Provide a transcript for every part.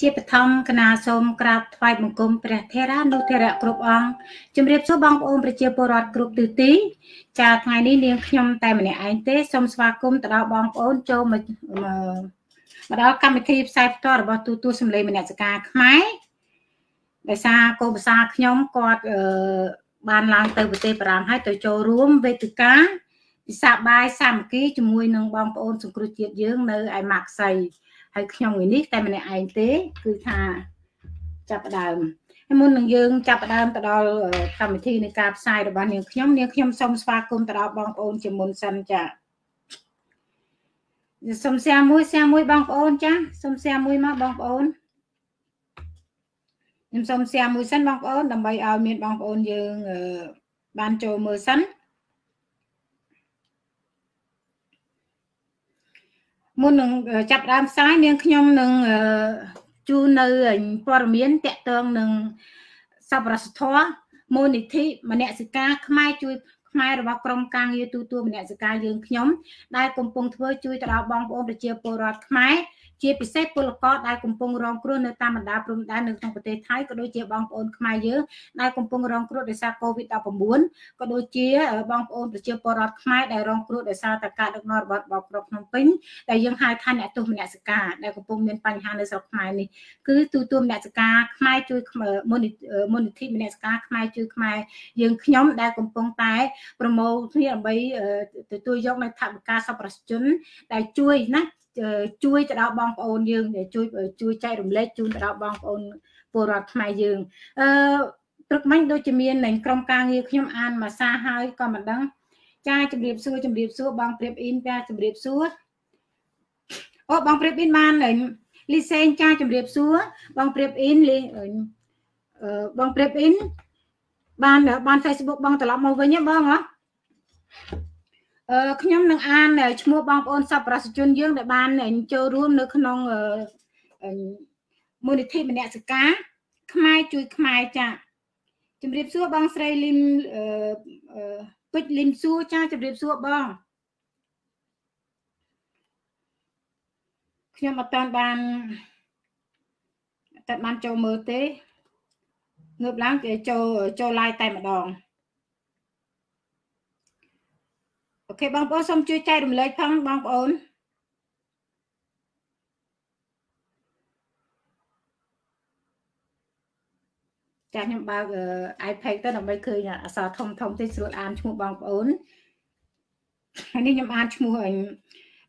ជាបឋមគណៈសូមក្រាបថ្វាយបង្គំព្រះថេរានុថេរៈគ្រប់អង្គជំរាបសួរបងប្អូនប្រជាពលរដ្ឋគ្រប់ទិសទីចាថ្ងៃនេះនាងខ្ញុំតែម្នាក់ឯងទេសូមស្វាគមន៍ទៅដល់បងប្អូនចូលមកមកដល់កម្មវិធីផ្សាយផ្ទាល់របស់ទូទួលសម្លេងមនសិការខ្មែរដោយសារកូនភាសាខ្ញុំគាត់បានឡើងទៅប្រទេសបារាំងហើយទៅចូលរួមវេទិកាពិសាបាយសាមគ្គីជាមួយនឹងបងប្អូនសង្គ្រោះជាតិយើងនៅឯម៉ាក់សៃ ហើយខ្ញុំថ្ងៃនេះតែម្នាក់ឯងទេ គឺថាចាប់ផ្ដើមហើយមុននឹងយើងចាប់ផ្ដើមទៅដល់កម្មវិធីនៃការផ្សាយរបស់នាងខ្ញុំនាងខ្ញុំសូមស្វាគមន៍ទៅដល់បងប្អូនជាមុនសិនចាសូមសៀមួយសៀមួយបងប្អូនចាសូមសៀមួយមកបងប្អូនខ្ញុំសូមសៀមួយសិនបងប្អូនដើម្បីឲ្យមានបងប្អូនយើងបានចូលមើលសិន មុននឹងចាប់ដើមផ្សាយនាងខ្ញុំនឹងជូននៅព័ត៌មានតកតងនឹងសប្បុរសធម៌មូលនិធិមនសិការខ្មែរជួយខ្មែររបស់ក្រមការងារទូទួលមនសិការយើងខ្ញុំដែលកំពុងធ្វើជួយទៅដល់បងប្អូនប្រជាពលរដ្ឋខ្មែរ ជាពិសេសពលករដែលកំពុងរងគ្រោះនៅតាមបណ្ដាព្រំដែននៅក្នុងប្រទេសថៃក៏ដូចជាបងប្អូនខ្មែរយើងដែលកំពុងរងគ្រោះដោយសារ COVID-19 ក៏ដូចជាបងប្អូនប្រជាពលរដ្ឋខ្មែរដែលរងគ្រោះដោយសារតែការដឹកនាំរបស់របបក្រុងភ្នំពេញដែលយើងហៅថាអ្នកទោសមនសិការដែលកំពុងមានបញ្ហានៅស្រុកខ្មែរនេះគឺទូទួលមនសិការខ្មែរជួយមូលនិធិមនសិការខ្មែរជួយខ្មែរយើងខ្ញុំដែលកំពុងតែប្រមូលគ្នាដើម្បីទទួលយកនៅថវិកាសប្បុរសជនដែលជួយណា ជួយទៅដល់បងប្អូនយើងជួយជួយចែករំលែកជូនទៅដល់បងប្អូនពលរដ្ឋខ្មែរយើងអឺព្រឹកមិញដូចជាមាននៃក្រុមការងារខ្ញុំអានមួយសារហើយក៏មិនដឹងចាជម្រាបសួរជម្រាបសួរបងព្រៀបអ៊ីនចាជម្រាបសួរអូបងព្រៀបអ៊ីនបានលីសេងចាជម្រាបសួរបងព្រៀបអ៊ីនលីអឺបងព្រៀបអ៊ីនបានបាន Facebook បងត្រឡប់មកវិញហ៎បងហ៎ អឺខ្ញុំនឹងអានឈ្មោះបងប្អូនសប្បុរសជនយើងដែលបានចូលរួមនៅក្នុងមូលនិធិមនសិការខ្មែរជួយខ្មែរចាជំរាបសួរបងស្រីលឹមអឺពេជ្រលឹមសួរចាជំរាបសួរបងខ្ញុំអត់តាន់បានអត់តាន់បានចូលមើលទេងើបឡើងគេចូលចូល live តែម្ដង អូខេបងប្អូនសូមជួយចែករំលែកផងបងប្អូនចាខ្ញុំបើក iPad ទៅដើម្បីឃើញអក្សរធំធំទេស្រួលអានឈ្មោះបងប្អូនហើយនេះខ្ញុំអានឈ្មោះអញ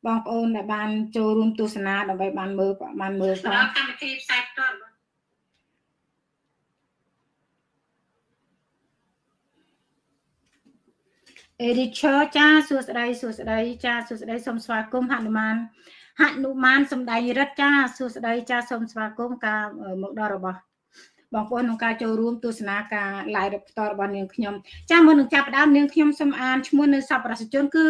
បងប្អូនដែលបានចូលរួមទស្សនាដើម្បីបានមើលបានមើលផងកម្មវិធីផ្សាយផ្ទាល់ អេរីឈើចាសួស្ដីសួស្ដីចាសួស្ដីសូមស្វាគមន៍ហនុមានហនុមានសំដែងរិទ្ធចាសួស្ដីចាសូមស្វាគមន៍ការមកដល់របស់បងប្អូនក្នុងការចូលរួមទស្សនាការ live ផ្ទាល់របស់នាងខ្ញុំចាមុននឹងចាប់ផ្ដើមនាងខ្ញុំសូមអានឈ្មោះនៅសប្បុរសជនគឺ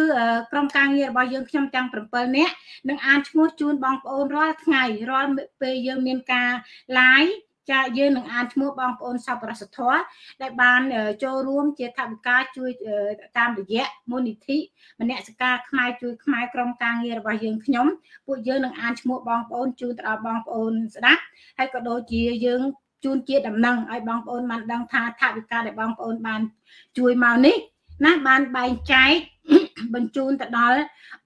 ក្រុមការងាររបស់យើងខ្ញុំទាំង7នាក់នឹងអានឈ្មោះជូនបងប្អូនរាល់ថ្ងៃរាល់ពេលយើងមានការ live ចាយើងនឹងអានឈ្មោះបងប្អូនសប្បុរសធម៌ដែលបានចូលរួមជាថវិកាជួយតាមរយៈមូលនិធិមនសិការខ្មែរជួយខ្មែរក្រុមការងាររបស់យើងខ្ញុំពួកយើងនឹងអានឈ្មោះបងប្អូនជូនទៅដល់បងប្អូនស្ដាប់ហើយក៏ដូចជាយើងជូនជាដំណឹងឲ្យបងប្អូនបានដឹងថាថវិកាដែលបងប្អូនបានជួយមកនេះណាបានបែងចែកបញ្ជូនទៅដល់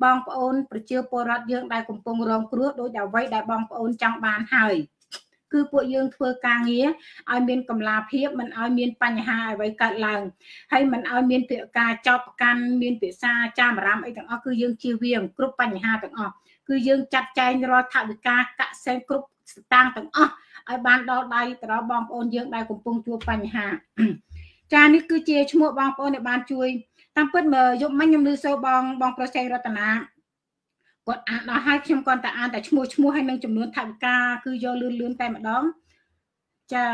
បងប្អូន ប្រជាពលរដ្ឋយើងដែលកំពុងរងគ្រោះដោយអ្វីដែលបងប្អូនចង់បានហើយ គឺពួកយើងធ្វើការងារឲ្យមានកម្លាភាពមិនឲ្យមានបញ្ហាអ្វីកើតឡើងហើយមិនឲ្យមានពាក្យការចោទប្រកាន់មានភាសាចាមអារ៉ាមអីទាំងអស់គឺយើងជៀសវាងគ្រប់បញ្ហាទាំងអស់គឺយើងចាត់ចែងរាល់ថវិកាកសិណគ្រប់ស្តាងទាំងអស់ឲ្យបានដល់ដៃទៅដល់បងប្អូនយើងដែលកំពុងជួបបញ្ហាចានេះគឺជាឈ្មោះបងប្អូនដែលបានជួយតាមពិតមើលយប់មិញខ្ញុំឮសូរបងបងប្រុសចៃរតនា គាត់អានដល់ហើយខ្ញុំគាត់តែអានតែឈ្មោះឈ្មោះហើយនឹងចំនួនថវិកាគឺយកលឿនលឿនតែម្ដងចា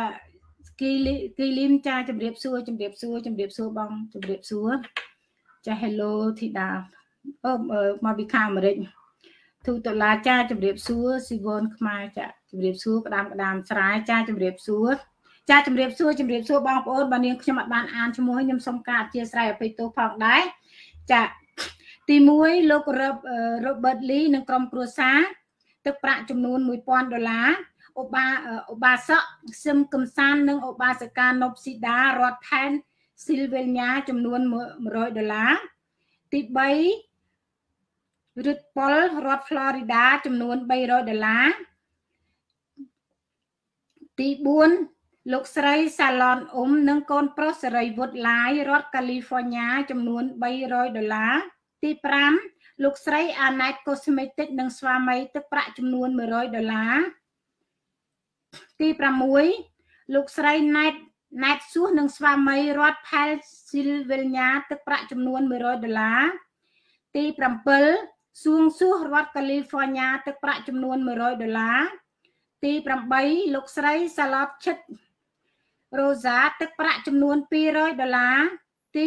គីគីលីមចាជំរាបសួរជំរាបសួរជំរាបសួរបងជំរាបសួរចា Hello ធីតាអូមកពីខាងអាមេរិកទូដុល្លារចាជំរាបសួរស៊ីវនខ្មែរចាជំរាបសួរក្តាមក្តាមស្រែចាជំរាបសួរចាជំរាបសួរជំរាបសួរបងប្អូនបាទនាងខ្ញុំអត់បានអានឈ្មោះខ្ញុំសូមការអធិស្ឋានអភ័យទោសផងដែរចា ទី1លោករ៉ូបឺតលីនិងក្រុមគ្រួសារទឹកប្រាក់ចំនួន1000ដុល្លារឧបាឧបាសកសឹមកំសាននិងឧបាសិកាណប់ស៊ីដារដ្ឋថែនស៊ីលវិលញ៉ាចំនួន100ដុល្លារទី3រឹតប៉ុលរដ្ឋ Florida ចំនួន300ដុល្លារទី4លោកស្រីសាឡនអ៊ុំនិងកូនប្រុសសេរីវុឌ្ឍឡាយរដ្ឋកាលីហ្វ័រញ៉ាចំនួន300ដុល្លារ ទី5លោកស្រីអាណែតកូស្មេតិកនិងស្វាមីទឹកប្រាក់ចំនួន100ដុល្លារទី6លោកស្រីណែតណែតសួសនិងស្វាមីរដ្ឋផែលស៊ីលវិលញ៉ាទឹកប្រាក់ចំនួន100ដុល្លារទី7សួងសួសរដ្ឋកាលីហ្វ័រញ៉ាទឹកប្រាក់ចំនួន100ដុល្លារទី8លោកស្រីសាឡតឈិតរ៉ូសាទឹកប្រាក់ចំនួន200ដុល្លារទី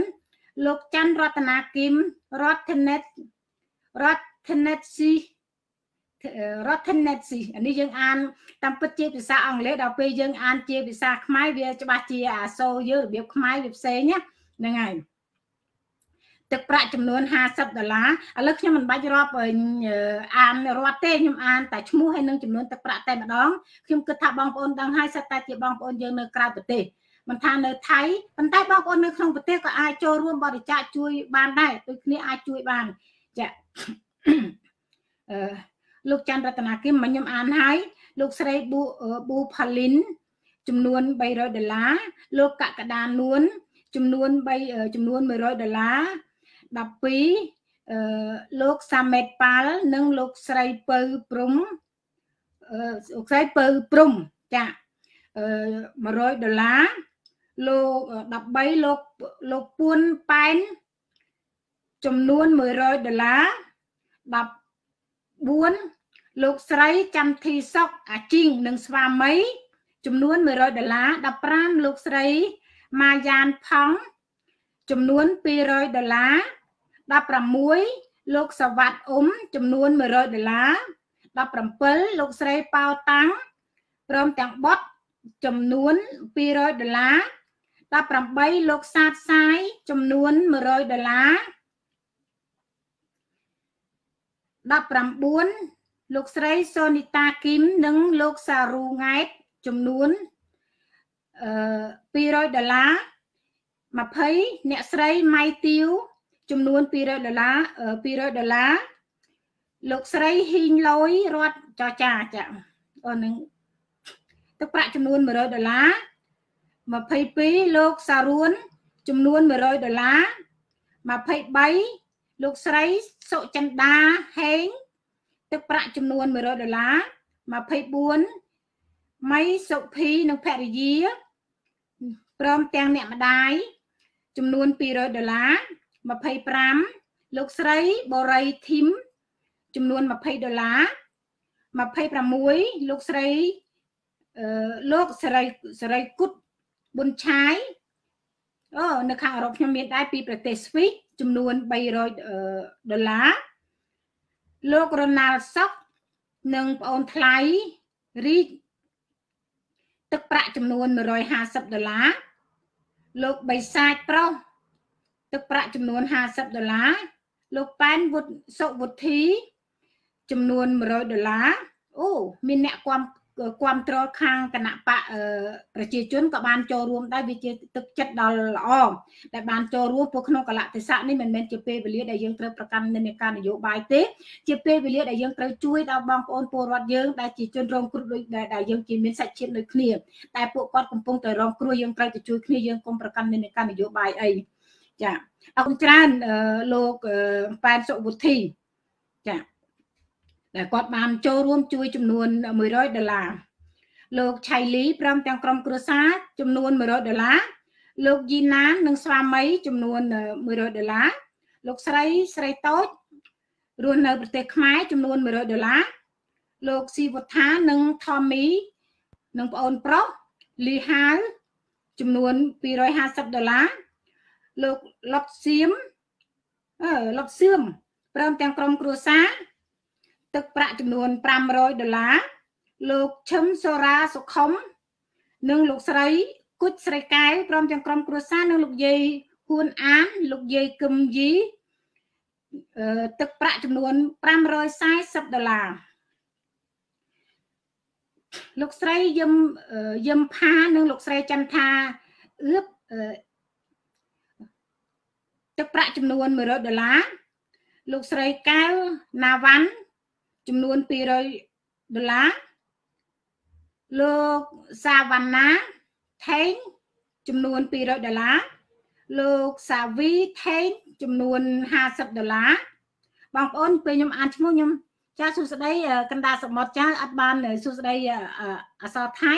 9 លោកច័ន្ទរតនាគឹមរដ្ឋធនិតរដ្ឋធនិតស៊ីរដ្ឋធនិតស៊ីអានេះយើងអានតាមពិតជាភាសាអង់គ្លេសដល់ពេលយើងអានជាភាសាខ្មែរវាច្បាស់ជាអាសូរយើងរបៀបខ្មែរវាផ្សេងណាហ្នឹងហើយទឹកប្រាក់ចំនួន50ដុល្លារឥឡូវខ្ញុំមិនបាច់រាប់អានរាប់ទេខ្ញុំអានតែឈ្មោះហើយនឹងចំនួនទឹកប្រាក់តែម្ដងខ្ញុំគិតថាបងប្អូនដឹងហើយសិតតែជាបងប្អូនយើងនៅក្រៅប្រទេស មិនថានៅថៃប៉ុន្តែបងប្អូននៅក្នុងប្រទេសក៏អាចចូលរួមបរិច្ចាគជួយបានដែរដូចគ្នាអាចជួយបានចាអឺលោកច័ន្ទរតនាគឹមមកខ្ញុំអានហើយលោកស្រីប៊ូប៊ូផាលីនចំនួន300ដុល្លារលោកកកដានួនចំនួន3ចំនួន100ដុល្លារ12អឺលោកសាមេតប៉ាល់និងលោកស្រីពៅព្រំអឺលោកស្រីពៅព្រំចាអឺ100ដុល្លារ លោក13លោកលោកពួនប៉ែនចំនួន100ដុល្លារ14លោកស្រីចាំធីសុកអាជីងនិងស្វាមី ចំនួន100ដុល្លារ15លោកស្រីម៉ាយ៉ានផង់ចំនួន200ដុល្លារ16លោកសវັດអ៊ុំចំនួន100ដុល្លារ17លោកស្រីប៉ៅតាំងព្រមទាំងបុតចំនួន200ដុល្លារ 18លោកសាទសាយចំនួន100ដុល្លារ19លោកស្រីសូនីតាគឹមនិងលោកសារ៉ូង៉ែតចំនួនអឺ200ដុល្លារ20អ្នកស្រីម៉ៃទៀវចំនួន200ដុល្លារ200ដុល្លារលោកស្រីហ៊ីងលយរត់ចចាចាអូននឹងទឹកប្រាក់ចំនួន100ដុល្លារ 22លោកសារួន ចំនួន100ដុល្លារ23លោកស្រីសុចិន្តាហេង ទឹកប្រាក់ចំនួន100ដុល្លារ24ម៉ៃសុភីនិងភរិយាព្រមទាំងអ្នកម្ដាយចំនួន200ដុល្លារ25លោកស្រីបរិយធីមចំនួន20ដុល្លារ26លោកស្រីអឺលោកសេរីសេរីគុត ប៊ុនឆាយអូនៅខាងអឺរ៉ុបខ្ញុំមានដែរពីប្រទេសស្វីសចំនួន300ដុល្លារលោករណាល់សុកនិងប្អូនថ្លៃរីកទឹកប្រាក់ចំនួន150ដុល្លារលោកបៃសាចប្រុសទឹកប្រាក់ចំនួន50ដុល្លារលោកប៉ែនវុតសុវុធី ចំនួន100ដុល្លារអូមានអ្នកគាំ គ្រប់គ្រងខាងគណៈបកប្រជាជនក៏បានចូលរួមដែរវាជាទឹកចិត្តដល់ល្អដែលបានចូលរួមពួកក្នុងកលៈទេសៈនេះមិនមែនជាពេលវេលាដែលយើងត្រូវប្រកាន់និន្នាការនយោបាយទេជាពេលវេលាដែលយើងត្រូវជួយដល់បងប្អូនពលរដ្ឋយើងដែលជាជនរងគ្រោះដូចដែលយើងជាមានសាច់ជាតិដូចគ្នាតែពួកគាត់កំពុងតែរងគ្រោះយើងត្រូវទៅជួយគ្នាយើងកុំប្រកាន់និន្នាការនយោបាយអីចាអរគុណច្រើនលោកប៉ែនសុវុធីចា ដែលគាត់បានចូលរួមជួយចំនួន100ដុល្លារលោកឆៃលីព្រមទាំងក្រុមគ្រួសារចំនួន100ដុល្លារលោកយីណាននិងស្វាមីចំនួន100ដុល្លារលោកស្រីស្រីតូចរស់នៅប្រទេសខ្មែរចំនួន100ដុល្លារលោកស៊ីវុថានិងថមមីនិងប្អូនប្រុសលីហាវចំនួន250ដុល្លារលោកលុតសៀមអឺលុតសៀមព្រមទាំងក្រុមគ្រួសារ ទឹកប្រាក់ចំនួន500ដុល្លារលោកឈឹមសូរ៉ាសុខុមនិងលោកស្រីគុជស្រីកែវព្រមទាំងក្រុមគ្រួសារនិងលោកយាយហ៊ួនអានលោកយាយកឹមយីទឹកប្រាក់ចំនួន540ដុល្លារលោកស្រីយឹមយឹមផានិងលោកស្រីចន្ទថាអឿបទឹកប្រាក់ចំនួន100ដុល្លារលោកស្រីកៅណាវ៉ាន់ ចំនួន200ដុល្លារលោកសាវណ្ណាថេងចំនួន200ដុល្លារលោកសាវីថេងចំនួន50ដុល្លារបងប្អូនពេលខ្ញុំអានឈ្មោះខ្ញុំចាសួស្តីកណ្ដាលសមុទ្រចាអត់បានសួស្តីអសរថៃ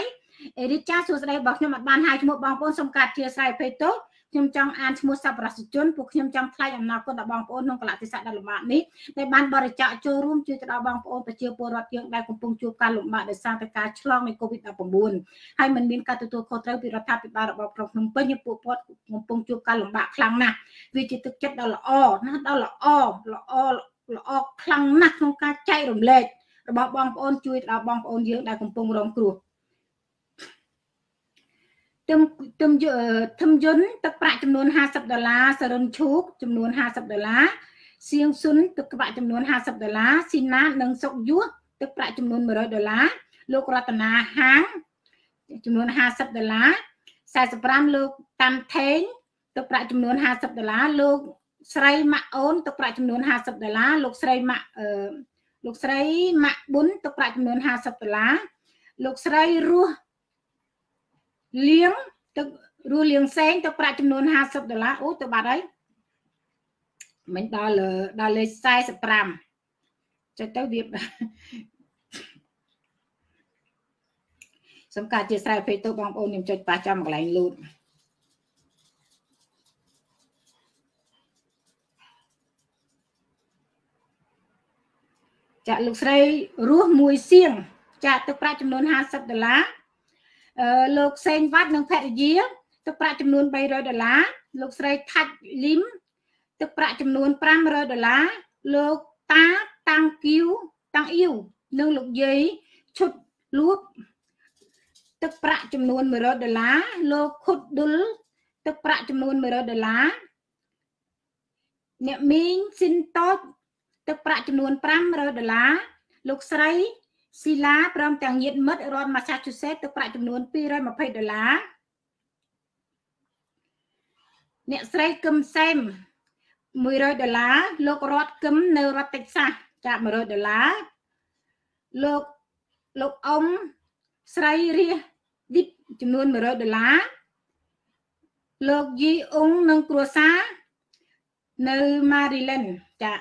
អេរីចាសួស្តីរបស់ខ្ញុំអត់បានហៅឈ្មោះបងប្អូនសូមកាត់ជាស្រ័យភ័យទោស ខ្ញុំចង់អានឈ្មោះសប្បុរសជនពួកខ្ញុំចង់ថ្លែងអំណរគុណដល់បងប្អូនក្នុងកលៈទេសៈដ៏លំបាកនេះដែលបានបរិច្ចាគចូលរួមជួយទៅដល់បងប្អូនប្រជាពលរដ្ឋយើងដែលកំពុងជួបការលំបាកដោយសារតែការឆ្លងនៃ COVID-19 ហើយមិនមានការទទួលខុសត្រូវពីរដ្ឋាភិបាលរបស់ក្រុងភ្នំពេញពួកគាត់កំពុងជួបការលំបាកខ្លាំងណាស់វាជាទឹកចិត្តដ៏ល្អណាស់ដ៏ល្អល្អល្អខ្លាំងណាស់ក្នុងការចែករំលែករបស់បងប្អូនជួយដល់បងប្អូនយើងដែលកំពុងរងគ្រោះ ទឹមទឹមទឹមយុនទឹកប្រាក់ចំនួន50ដុល្លារសរុនឈូកចំនួន50ដុល្លារសៀងស៊ុនទឹកប្រាក់ចំនួន50ដុល្លារស៊ីណានិងសុកយុះទឹកប្រាក់ចំនួន100ដុល្លារលោករតនាហាងចំនួន50ដុល្លារ45លោកតាន់ថេងទឹកប្រាក់ចំនួន50ដុល្លារលោកស្រីម៉ាក់អូនទឹកប្រាក់ចំនួន50ដុល្លារលោកស្រីម៉ាក់អឺលោកស្រីម៉ាក់ប៊ុនទឹកប្រាក់ចំនួន50ដុល្លារលោកស្រីរស់ លៀងទឹករស់លៀងផ្សេងទឹកប្រាក់ចំនួន50ដុល្លារអូទៅបាត់ហើយមិញដល់ដល់លេខ45ចុចទៅវាសំខាន់ជាស្រ័យពេកទៅបងប្អូនខ្ញុំចុចប៉ះចាំកន្លែងលូតចាក់លោកស្រីរស់មួយសៀងចាក់ទឹកប្រាក់ចំនួន50ដុល្លារ លោកសេងវត្តនិងភរិយាទឹកប្រាក់ចំនួន300ដុល្លារលោកស្រីថាច់លីមទឹកប្រាក់ចំនួន500ដុល្លារលោកតាតាំងគីវតាំងអ៊ីវនិងលោកយាយឈុតលួបទឹកប្រាក់ចំនួន100ដុល្លារលោកខុតឌុលទឹកប្រាក់ចំនួន100ដុល្លារអ្នកមីងស៊ីនតូចទឹកប្រាក់ចំនួន500ដុល្លារលោកស្រី ស៊ីឡាព្រមទាំងញាតិមិត្តរដ្ឋ Massachusetts ទឹកប្រាក់ចំនួន220ដុល្លារអ្នកស្រីគឹមសែម100ដុល្លារលោករតគឹមនៅរដ្ឋតិចសាសចា100ដុល្លារលោកលោកអ៊ំស្រីរះឌីបចំនួន100ដុល្លារលោកយីអ៊ុងនិងគ្រួសារនៅ Maryland ចា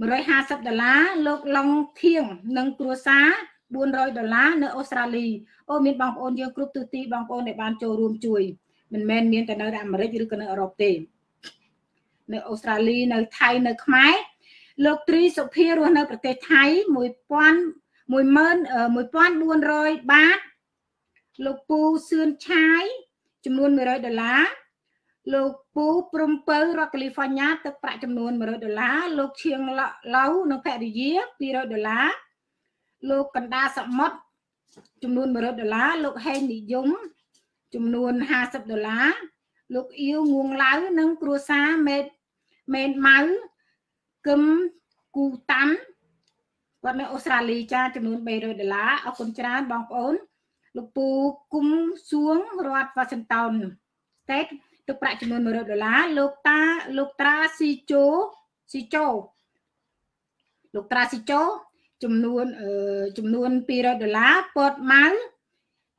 150ដុល្លារលោកឡុងធៀងនិងគ្រួសារ400ដុល្លារនៅអូស្ត្រាលីអូមានបងប្អូនយើងគ្រប់ទិសទីបងប្អូនដែលបានចូលរួមជួយមិនមែនមានតែនៅអាមេរិកឬក៏នៅអឺរ៉ុបទេនៅអូស្ត្រាលីនៅថៃនៅខ្មែរលោកត្រីសុភារស់នៅប្រទេសថៃ1000 11400បាតលោកពូសឿនឆាយចំនួន100ដុល្លារ លោកពូព្រំពៅរដ្ឋកាលីហ្វ័រញ៉ាទឹកប្រាក់ចំនួន100ដុល្លារលោកឈៀងឡៅនិងភរិយា200ដុល្លារលោកកណ្ដាសមុទ្រចំនួន100ដុល្លារលោកហេងនិយមចំនួន50ដុល្លារលោកអ៊ីវងួងឡៅនិងគ្រួសារមេតមេនម៉ៅគឹមគូតាន់គាត់នៅអូស្ត្រាលីចាចំនួន300ដុល្លារអរគុណច្រើនបងប្អូនលោកពូគុំសួងរដ្ឋវ៉ាស៊ីនតោន State ទឹកប្រាក់ចំនួន100ដុល្លារលោកតាលោកត្រាស៊ីជូស៊ីជូលោកត្រាស៊ីជូចំនួនចំនួន200ដុល្លារពតម៉ៅ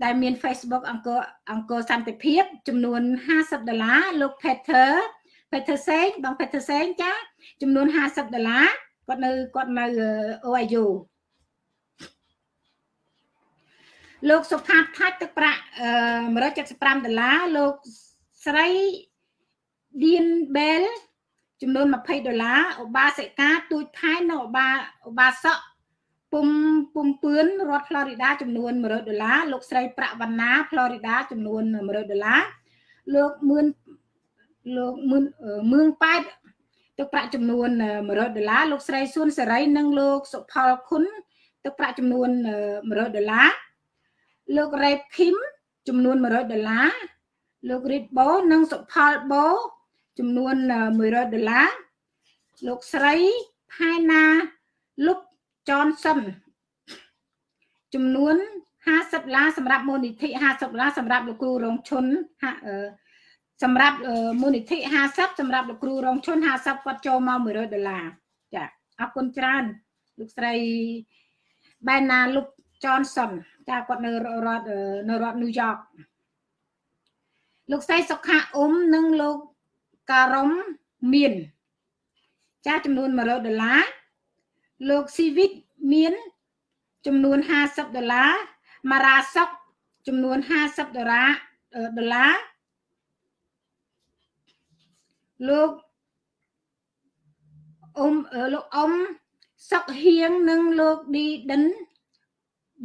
ដែលមាន Facebook អង្គរអង្គរសន្តិភាពចំនួន50ដុល្លារលោក Peter Peter សេងបង Peter សេងចាចំនួន50ដុល្លារគាត់នៅគាត់នៅ OIU លោកសុផាតថាច់ទឹកប្រាក់175ដុល្លារលោក ស្រីឌៀនបែលចំនួន20ដុល្លារឧបាសិកាទូចថែនៅឧបាឧបាសកពុំពុំពឿនរដ្ឋ Florida ចំនួន100ដុល្លារលោកស្រីប្រាក់វណ្ណា Florida ចំនួន100ដុល្លារលោកមឿនលោកមឿនមឿងប៉ែតទឹកប្រាក់ចំនួន100ដុល្លារលោកស្រីសួនសេរីនិងលោកសុផលខុនទឹកប្រាក់ចំនួន100ដុល្លារលោករ៉េបឃីមចំនួន100ដុល្លារ លោករីតបូនិងសុផលបូចំនួន100ដុល្លារលោកស្រីផែណាលុបចនសិនចំនួន50ដុល្លារសម្រាប់មូលនិធិ50ដុល្លារសម្រាប់លោកគ្រូរងឈុនសម្រាប់មូលនិធិ50សម្រាប់លោកគ្រូរងឈុន50គាត់ចូលមក100ដុល្លារចាអរគុណច្រើនលោកស្រីបែណាលុបចនសុនចាគាត់នៅរដ្ឋនៅរដ្ឋញូវយ៉ក លោកស្រីសុខាអ៊ុំនិងលោកការ៉ុំមានចាចំនួន100ដុល្លារលោកស៊ីវិកមានចំនួន50ដុល្លារម៉ារ៉ាសុកចំនួន50ដុល្លារដុល្លារលោកអ៊ំលោកអ៊ំសុកហៀងនិងលោកឌីដិន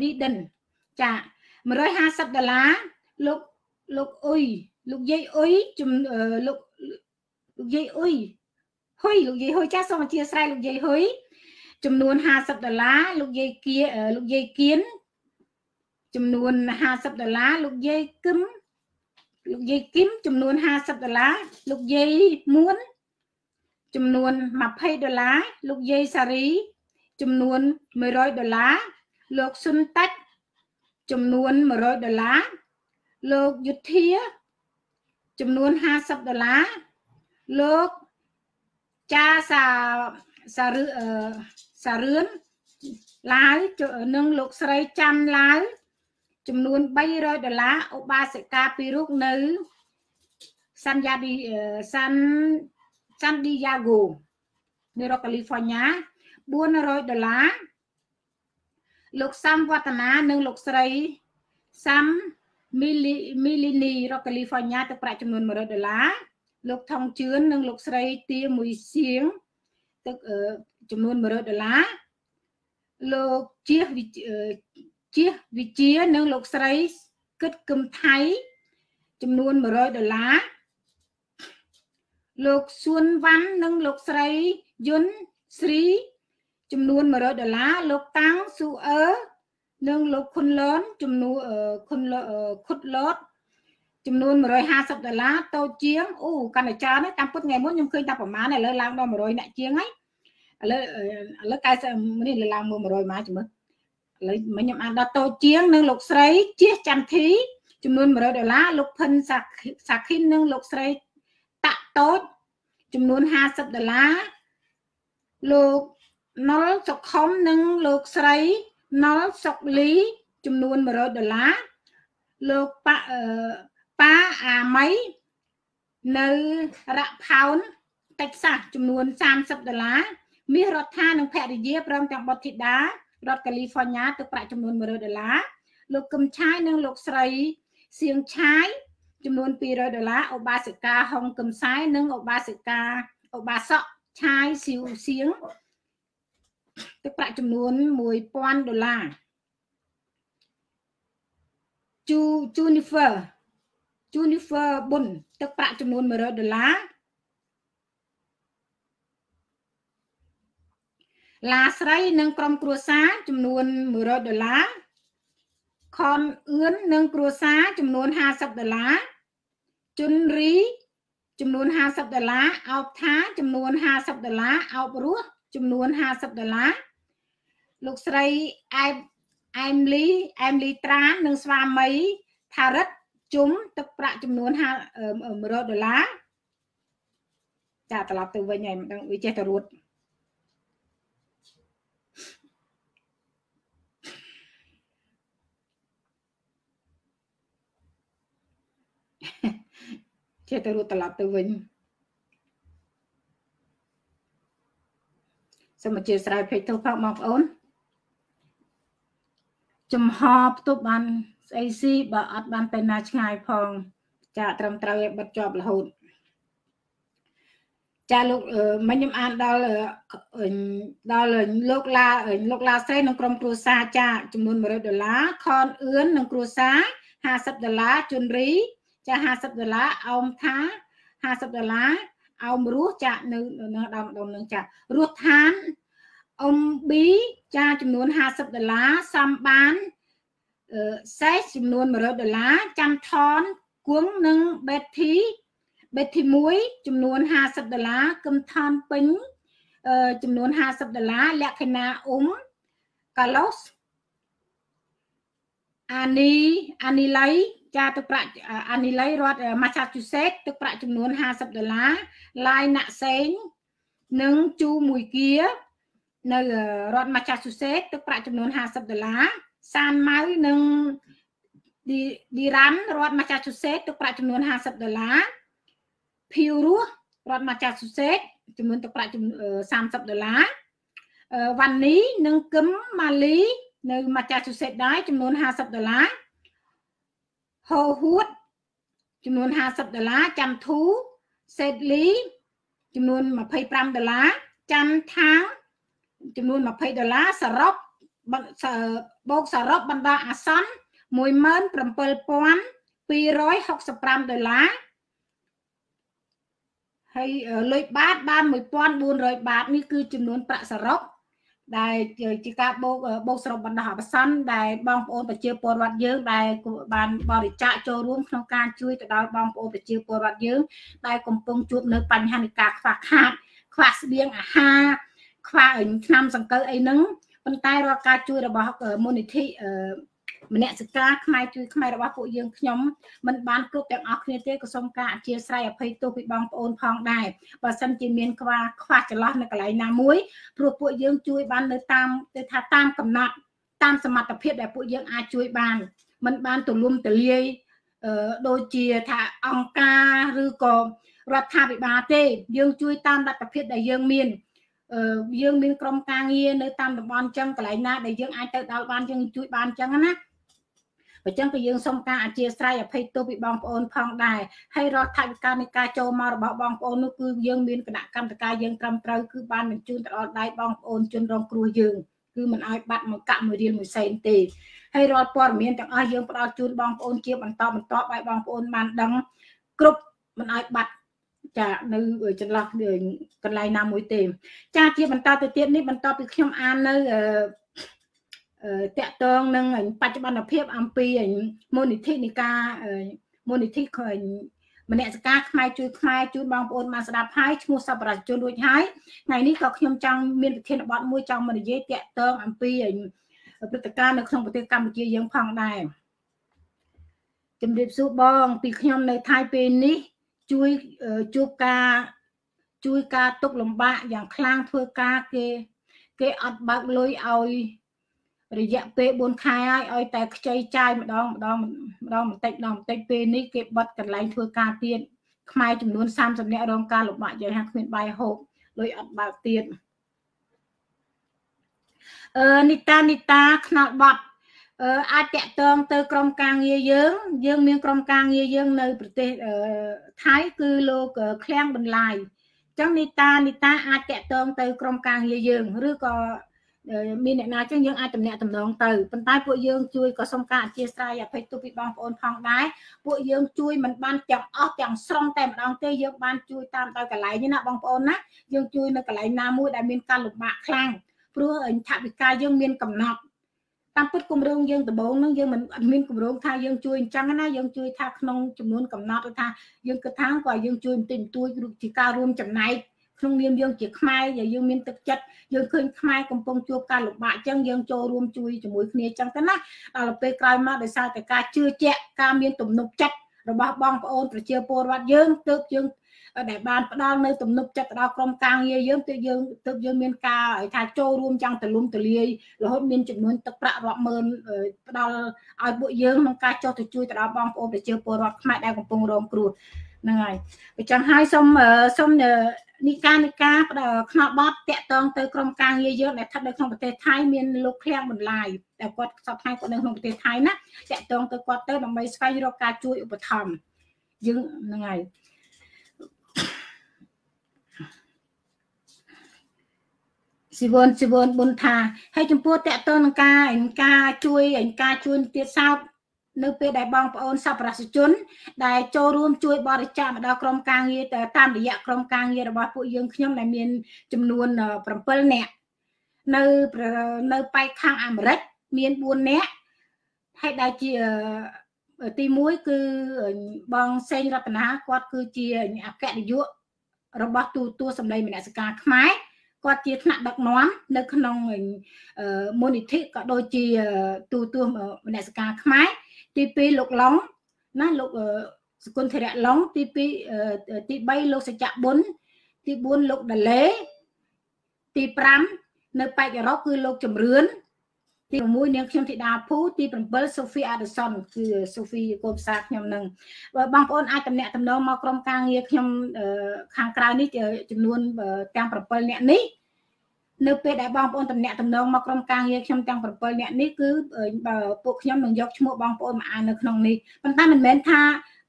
ឌីដិនចា150ដុល្លារលោកលោកអ៊ុយ លោកយាយអ៊ុយជំលោកលោកយាយអ៊ុយហ៊ុយលោកយាយហ៊ុយចាសូមអធិស្ឋានលោកយាយហ៊ុយចំនួន50ដុល្លារលោកយាយគៀលោកយាយគៀនចំនួន50ដុល្លារលោកយាយគឹមលោកយាយគឹមចំនួន50ដុល្លារលោកយាយមួនចំនួន20ដុល្លារលោកយាយសារី ចំនួន100ដុល្លារលោកស៊ុនតាច់ចំនួន100ដុល្លារលោកយុធា ចំនួន50ដុល្លារលោកចាសាសារឿសារឿនឡាវនិងលោកស្រីច័ន្ទឡាវចំនួន300ដុល្លារឧបាសិកាពីររូបនៅសាន់យ៉ាឌីសាន់សាន់ឌីយ៉ាហ្គោនៅរដ្ឋកាលីហ្វ័រញ៉ា400ដុល្លារលោកសាំវឌ្ឍនានិងលោកស្រីសាំ មីលីមីលីនីរដ្ឋកាលីហ្វ័រញ៉ាទឹកប្រាក់ចំនួន100ដុល្លារលោកថងជឿននិងលោកស្រីទាមួយសៀងទឹកចំនួន100ដុល្លារលោកជៀសជៀសវិជានិងលោកស្រីគិតគឹមថៃចំនួន100ដុល្លារលោកសួនវ៉ាន់និងលោកស្រីយុនស្រីចំនួន100ដុល្លារលោកតាំងស៊ូអឺ និងលោកខុនលនចំនួនខុនខុតឡតចំនួន150ដុល្លារតូចជាងអូកាន់តែច្រើនហើយតាមពុតថ្ងៃមុនខ្ញុំឃើញតែប្រហែលឥឡូវឡើងដល់100អ្នកជាងហើយឥឡូវឥឡូវ90នេះលើឡើងមក100ម៉ាជំនឿឥឡូវមិញខ្ញុំអានដល់តូចជាងនិងលោកស្រីជៀសចន្ទធីចំនួន100ដុល្លារលោកផិនសាខិននិងលោកស្រីតាក់តូចចំនួន50ដុល្លារលោកណុលសុខុមនិងលោកស្រី ណុលសុកលីចំនួន100ដុល្លារលោកប៉ាប៉ាអាមីនៅរ៉ាផោនតិចសាសចំនួន30ដុល្លារមាសរដ្ឋានិងភរិយាព្រមទាំងបុត្រធីតារដ្ឋកាលីហ្វ័រញ៉ាទឹកប្រាក់ចំនួន100ដុល្លារលោកកឹមឆាយនិងលោកស្រីសៀងឆាយចំនួន200ដុល្លារឧបាសិកាហុងកឹមសាយនិងឧបាសិកាឧបាសកឆាយសៀវសៀង ទឹកប្រាក់ចំនួន1000ដុល្លារជូ Junifer Junifer បុនទឹកប្រាក់ចំនួន100ដុល្លារឡាស្រីនិងក្រុមគ្រួសារចំនួន100ដុល្លារខនអឿននិងគ្រួសារចំនួន50ដុល្លារជុនរីចំនួន50ដុល្លារអោបថាចំនួន50ដុល្លារអោបរស់ ចំនួន50ដុល្លារលោកស្រីអែមអែមលីអែមលីត្រាននិងស្វាមីថារិតជុំទឹកប្រាក់ចំនួន100ដុល្លារចាត្រឡប់ទៅវិញហើយមិនដឹងវាចេះតែរួតចេះតែរួតត្រឡប់ទៅវិញ សូមអធិស្ឋានពេកទៅផងបងប្អូនចំហផ្ទប់បានស្អីស៊ីបើអត់បានទៅណាឆ្ងាយផង ចាត្រឹមត្រូវឲ្យបិទជាប់រហូតចាលោកមិញខ្ញុំអានដល់ដល់លោកឡាលោកឡាស្រីក្នុងក្រុមគ្រួសារចាចំនួន100ដុល្លារខនអឿននិងគ្រួសារ50ដុល្លារជុនរី ចា50ដុល្លារអោមថា50ដុល្លារ អោមរស់ចានៅនៅដើមដុំនឹងចារស់ឋានអ៊ំប៊ីចាចំនួន50ដុល្លារសំបានសេសចំនួន100ដុល្លារចាំថនគួងនិងបេតធីបេតធី1ចំនួន50ដុល្លារគឹមថនពេញចំនួន50ដុល្លារលក្ខណៈអ៊ុំកាឡូសអានីអានីឡៃ ចាទឹកប្រាក់អានីឡៃរដ្ឋ Massachusetts ទឹកប្រាក់ចំនួន50ដុល្លារឡាយណាក់សេងនិងជូមួយគៀនៅរដ្ឋ Massachusetts ទឹកប្រាក់ចំនួន50ដុល្លារសានម៉ៅនិងឌីឌីរ៉ាន់រដ្ឋ Massachusetts ទឹកប្រាក់ចំនួន50ដុល្លារភីវរស់រដ្ឋ Massachusetts ចំនួនទឹកប្រាក់30ដុល្លារវ៉ាន់នីនិងគឹមម៉ាលីនៅ Massachusetts ដែរចំនួន50ដុល្លារ ហូហួតចំនួន50ដុល្លារចាំធូសេតលីចំនួន25ដុល្លារចាំថាងចំនួន20ដុល្លារសរុបបូកសរុបបណ្ដោះអាសន្ន17265ដុល្លារហើយលុយបាតបាន1400បាតនេះគឺចំនួនប្រាក់សរុប ដែលជាការបូកបូកសរុបបណ្ដោះអាសន្នដែលបងប្អូនប្រជាពលរដ្ឋយើងដែលបានបរិច្ចាគចូលរួមក្នុងការជួយទៅដល់បងប្អូនប្រជាពលរដ្ឋយើងដែលកំពុងជួបនៅបញ្ហានៃការខ្វះខាតខ្វះស្បៀងអាហារខ្វះឆ្នាំសង្កូវអីហ្នឹងប៉ុន្តែរាល់ការជួយរបស់មូលនិធិ មនសិការខ្មែរជួយខ្មែររបស់ពួកយើងខ្ញុំមិនបានគ្រប់ទាំងអស់គ្នាទេក៏សូមការអធិស្ឋានអភ័យទោសពីបងប្អូនផងដែរបើសិនជាមានខ្វះខ្វះចន្លោះនៅកន្លែងណាមួយព្រោះពួកយើងជួយបាននៅតាមទៅថាតាមកំណត់តាមសមត្ថភាពដែលពួកយើងអាចជួយបានមិនបានទូលំទូលាយអឺដូចជាថាអង្គការឬក៏រដ្ឋាភិបាលទេ យើងជួយតាមលទ្ធភាពដែលយើងមានអឺយើងមានក្រុមការងារនៅតាមតំបន់ចឹងកន្លែងណាដែលយើងអាចទៅដល់បានយើងជួយបានចឹងណា អញ្ចឹងក៏យើងសូមការអធិស្ឋានអភ័យទោសពីបងប្អូនផងដែរហើយរដ្ឋាភិបាលនៃការចូលមករបស់បងប្អូននោះគឺយើងមានគណៈកម្មការយើងត្រឹមត្រូវគឺបានបញ្ជូនទៅដល់ដៃបងប្អូនជនរងគ្រោះយើងគឺមិនឲ្យបាត់មកកាក់មួយរៀលមួយសេនទេហើយរាល់ព័ត៌មានទាំងអស់យើងផ្ដល់ជូនបងប្អូនជាបន្តបន្តឲ្យបងប្អូនបានដឹងគ្រប់មិនឲ្យបាត់ចានៅចន្លោះកន្លែងណាមួយទេ ចាជាបន្តទៅទៀតនេះបន្តពីខ្ញុំអាននៅ តកតងនឹងបច្ចុប្បន្នភាពអំពីមូលនិធិនៃការមូលនិធិមនសិការខ្មែរជួយខ្មែរជួយបងប្អូនបានស្ដាប់ហើយឈ្មោះសប្បុរសជនរួចហើយថ្ងៃនេះក៏ខ្ញុំចង់មានប្រធានបទមួយចង់មកនិយាយតាក់ទងអំពីព្រឹត្តិការណ៍នៅក្នុងប្រទេសកម្ពុជាយើងផងដែរជំរាបសួរបង ពីខ្ញុំនៅថៃពេលនេះជួយជួបការជួយការទុកលំបាកយ៉ាងខ្លាំងធ្វើការគេ គេអត់បើកលុយឲ្យ រយៈពេល4ខែហើយឲ្យតែខ្ចីចាយម្ដងម្ដងម្ដងបន្តិចម្ដងបន្តិចពេលនេះគេបិទកន្លែងធ្វើការទៀតខ្មែរចំនួន30នាក់រងការលំបាកយ៉ាងហាក់គ្មានបាយហូបលុយអត់បើកទៀតអឺនីតានីតាខ្នល់បត់អឺអាចតកតងទៅក្រុមការងារយើង យើងមានក្រុមការងារយើងនៅប្រទេសថៃគឺលោកឃ្លាំងបន្លាយអញ្ចឹងនីតានីតាអាចតកតងទៅក្រុមការងារយើងឬក៏ មានអ្នកណាចឹងយើងអាចតំណាក់តំណងទៅប៉ុន្តែពួកយើងជួយក៏សុំការអធិស្ឋានអភ័យទោសពីបងប្អូនផងដែរពួកយើងជួយមិនបានទាំងអស់ទាំងស្រុងតែម្ដងទេយើងបានជួយតាមទៅកន្លែងណាបងប្អូនណាយើងជួយនៅកន្លែងណាមួយដែលមានការលំបាកខ្លាំងព្រោះថវិកាយើងមានកំណត់តាមពិតគម្រោងយើងដំបូងហ្នឹងយើងមិនមានគម្រោងថាយើងជួយអញ្ចឹងណាយើងជួយថាក្នុងចំនួនកំណត់ថាយើងគិតថាក៏យើងជួយបន្តិចបន្តួចជាការរួមចំណែក ក្នុងនាមយើងជាខ្មែរដែលយើងមានទឹកចិត្តយើងឃើញខ្មែរកំពុងជួបការលំបាកអញ្ចឹងយើងចូលរួមជួយជាមួយគ្នាអញ្ចឹងទៅណាដល់ពេលក្រោយមកដោយសារតែការជឿជាក់ការមានទំនុកចិត្តរបស់បងប្អូនប្រជាពលរដ្ឋយើងទើបយើងដែលបានផ្ដល់នៅទំនុកចិត្តដល់ក្រុមការងារយើងទើបយើងទើបយើងមានការថាចូលរួមយ៉ាងទូលំទូលាយរហូតមានចំនួនទឹកប្រាក់រាប់ម៉ឺនផ្ដល់ឲ្យពួកយើងក្នុងការចុះទៅជួយទៅដល់បងប្អូនប្រជាពលរដ្ឋខ្មែរដែលកំពុងរងគ្រោះ ហ្នឹងហើយអញ្ចឹងហើយសូមសូមនីការនីការខ្នល់បត់តាក់ទងទៅក្រុមការងារយើងដែលស្ថិតនៅក្នុងប្រទេសថៃមានលោកឃ្លាំងបន្លាយតែគាត់សពថ្ងៃគាត់នៅក្នុងប្រទេសថៃណាតាក់ទងទៅគាត់ទៅដើម្បីស្វែងរកការជួយឧបត្ថម្ភយើងហ្នឹងហើយស៊ីវនស៊ីវនបុនថាហើយចំពោះតកតនឹងការការជួយការជួយទៀតសោត នៅពេលដែលបងប្អូនសប្បុរសជន ដែលចូលរួមជួយបរិច្ចាគមកដល់ក្រុមការងារតាមរយៈក្រុមការងាររបស់ពួកយើងខ្ញុំដែលមានចំនួន7នាក់នៅនៅប៉ែកខាងអាមេរិកមាន4នាក់ហើយដែលជាទី1គឺបងសេងរតនាគាត់គឺជាអគ្គនាយករបស់ទូតួសម្លេងមនសិការខ្មែរគាត់ជាថ្នាក់ដឹកនាំនៅក្នុងមូលនិធិក៏ដូចជាទូទួមនសិកាខ្មែរ ទី2លោកឡុងណាលោកសគុណធរៈឡុងទី2ទី3លោកសច្ចៈបុនទី4លោកដាឡេទី5នៅប៉ែកអឺរ៉ុបគឺលោកចម្រឿនទី6នាងខ្ញុំធីតាភូទី7សូហ្វីអាដឺសុនគឺសូហ្វីកូនផ្សារខ្ញុំនឹងបងប្អូនអាចតំណាក់តំណងមកក្រុមការងារខ្ញុំខាងក្រៅនេះចំនួនទាំង7នាក់នេះ នៅពេលដែលបងប្អូនតំណាក់តំណងមកក្រុមការងារខ្ញុំទាំង7នាក់នេះគឺពួកខ្ញុំនឹងយកឈ្មោះបងប្អូនមកអាននៅក្នុងនេះប៉ុន្តែមិនមែនថា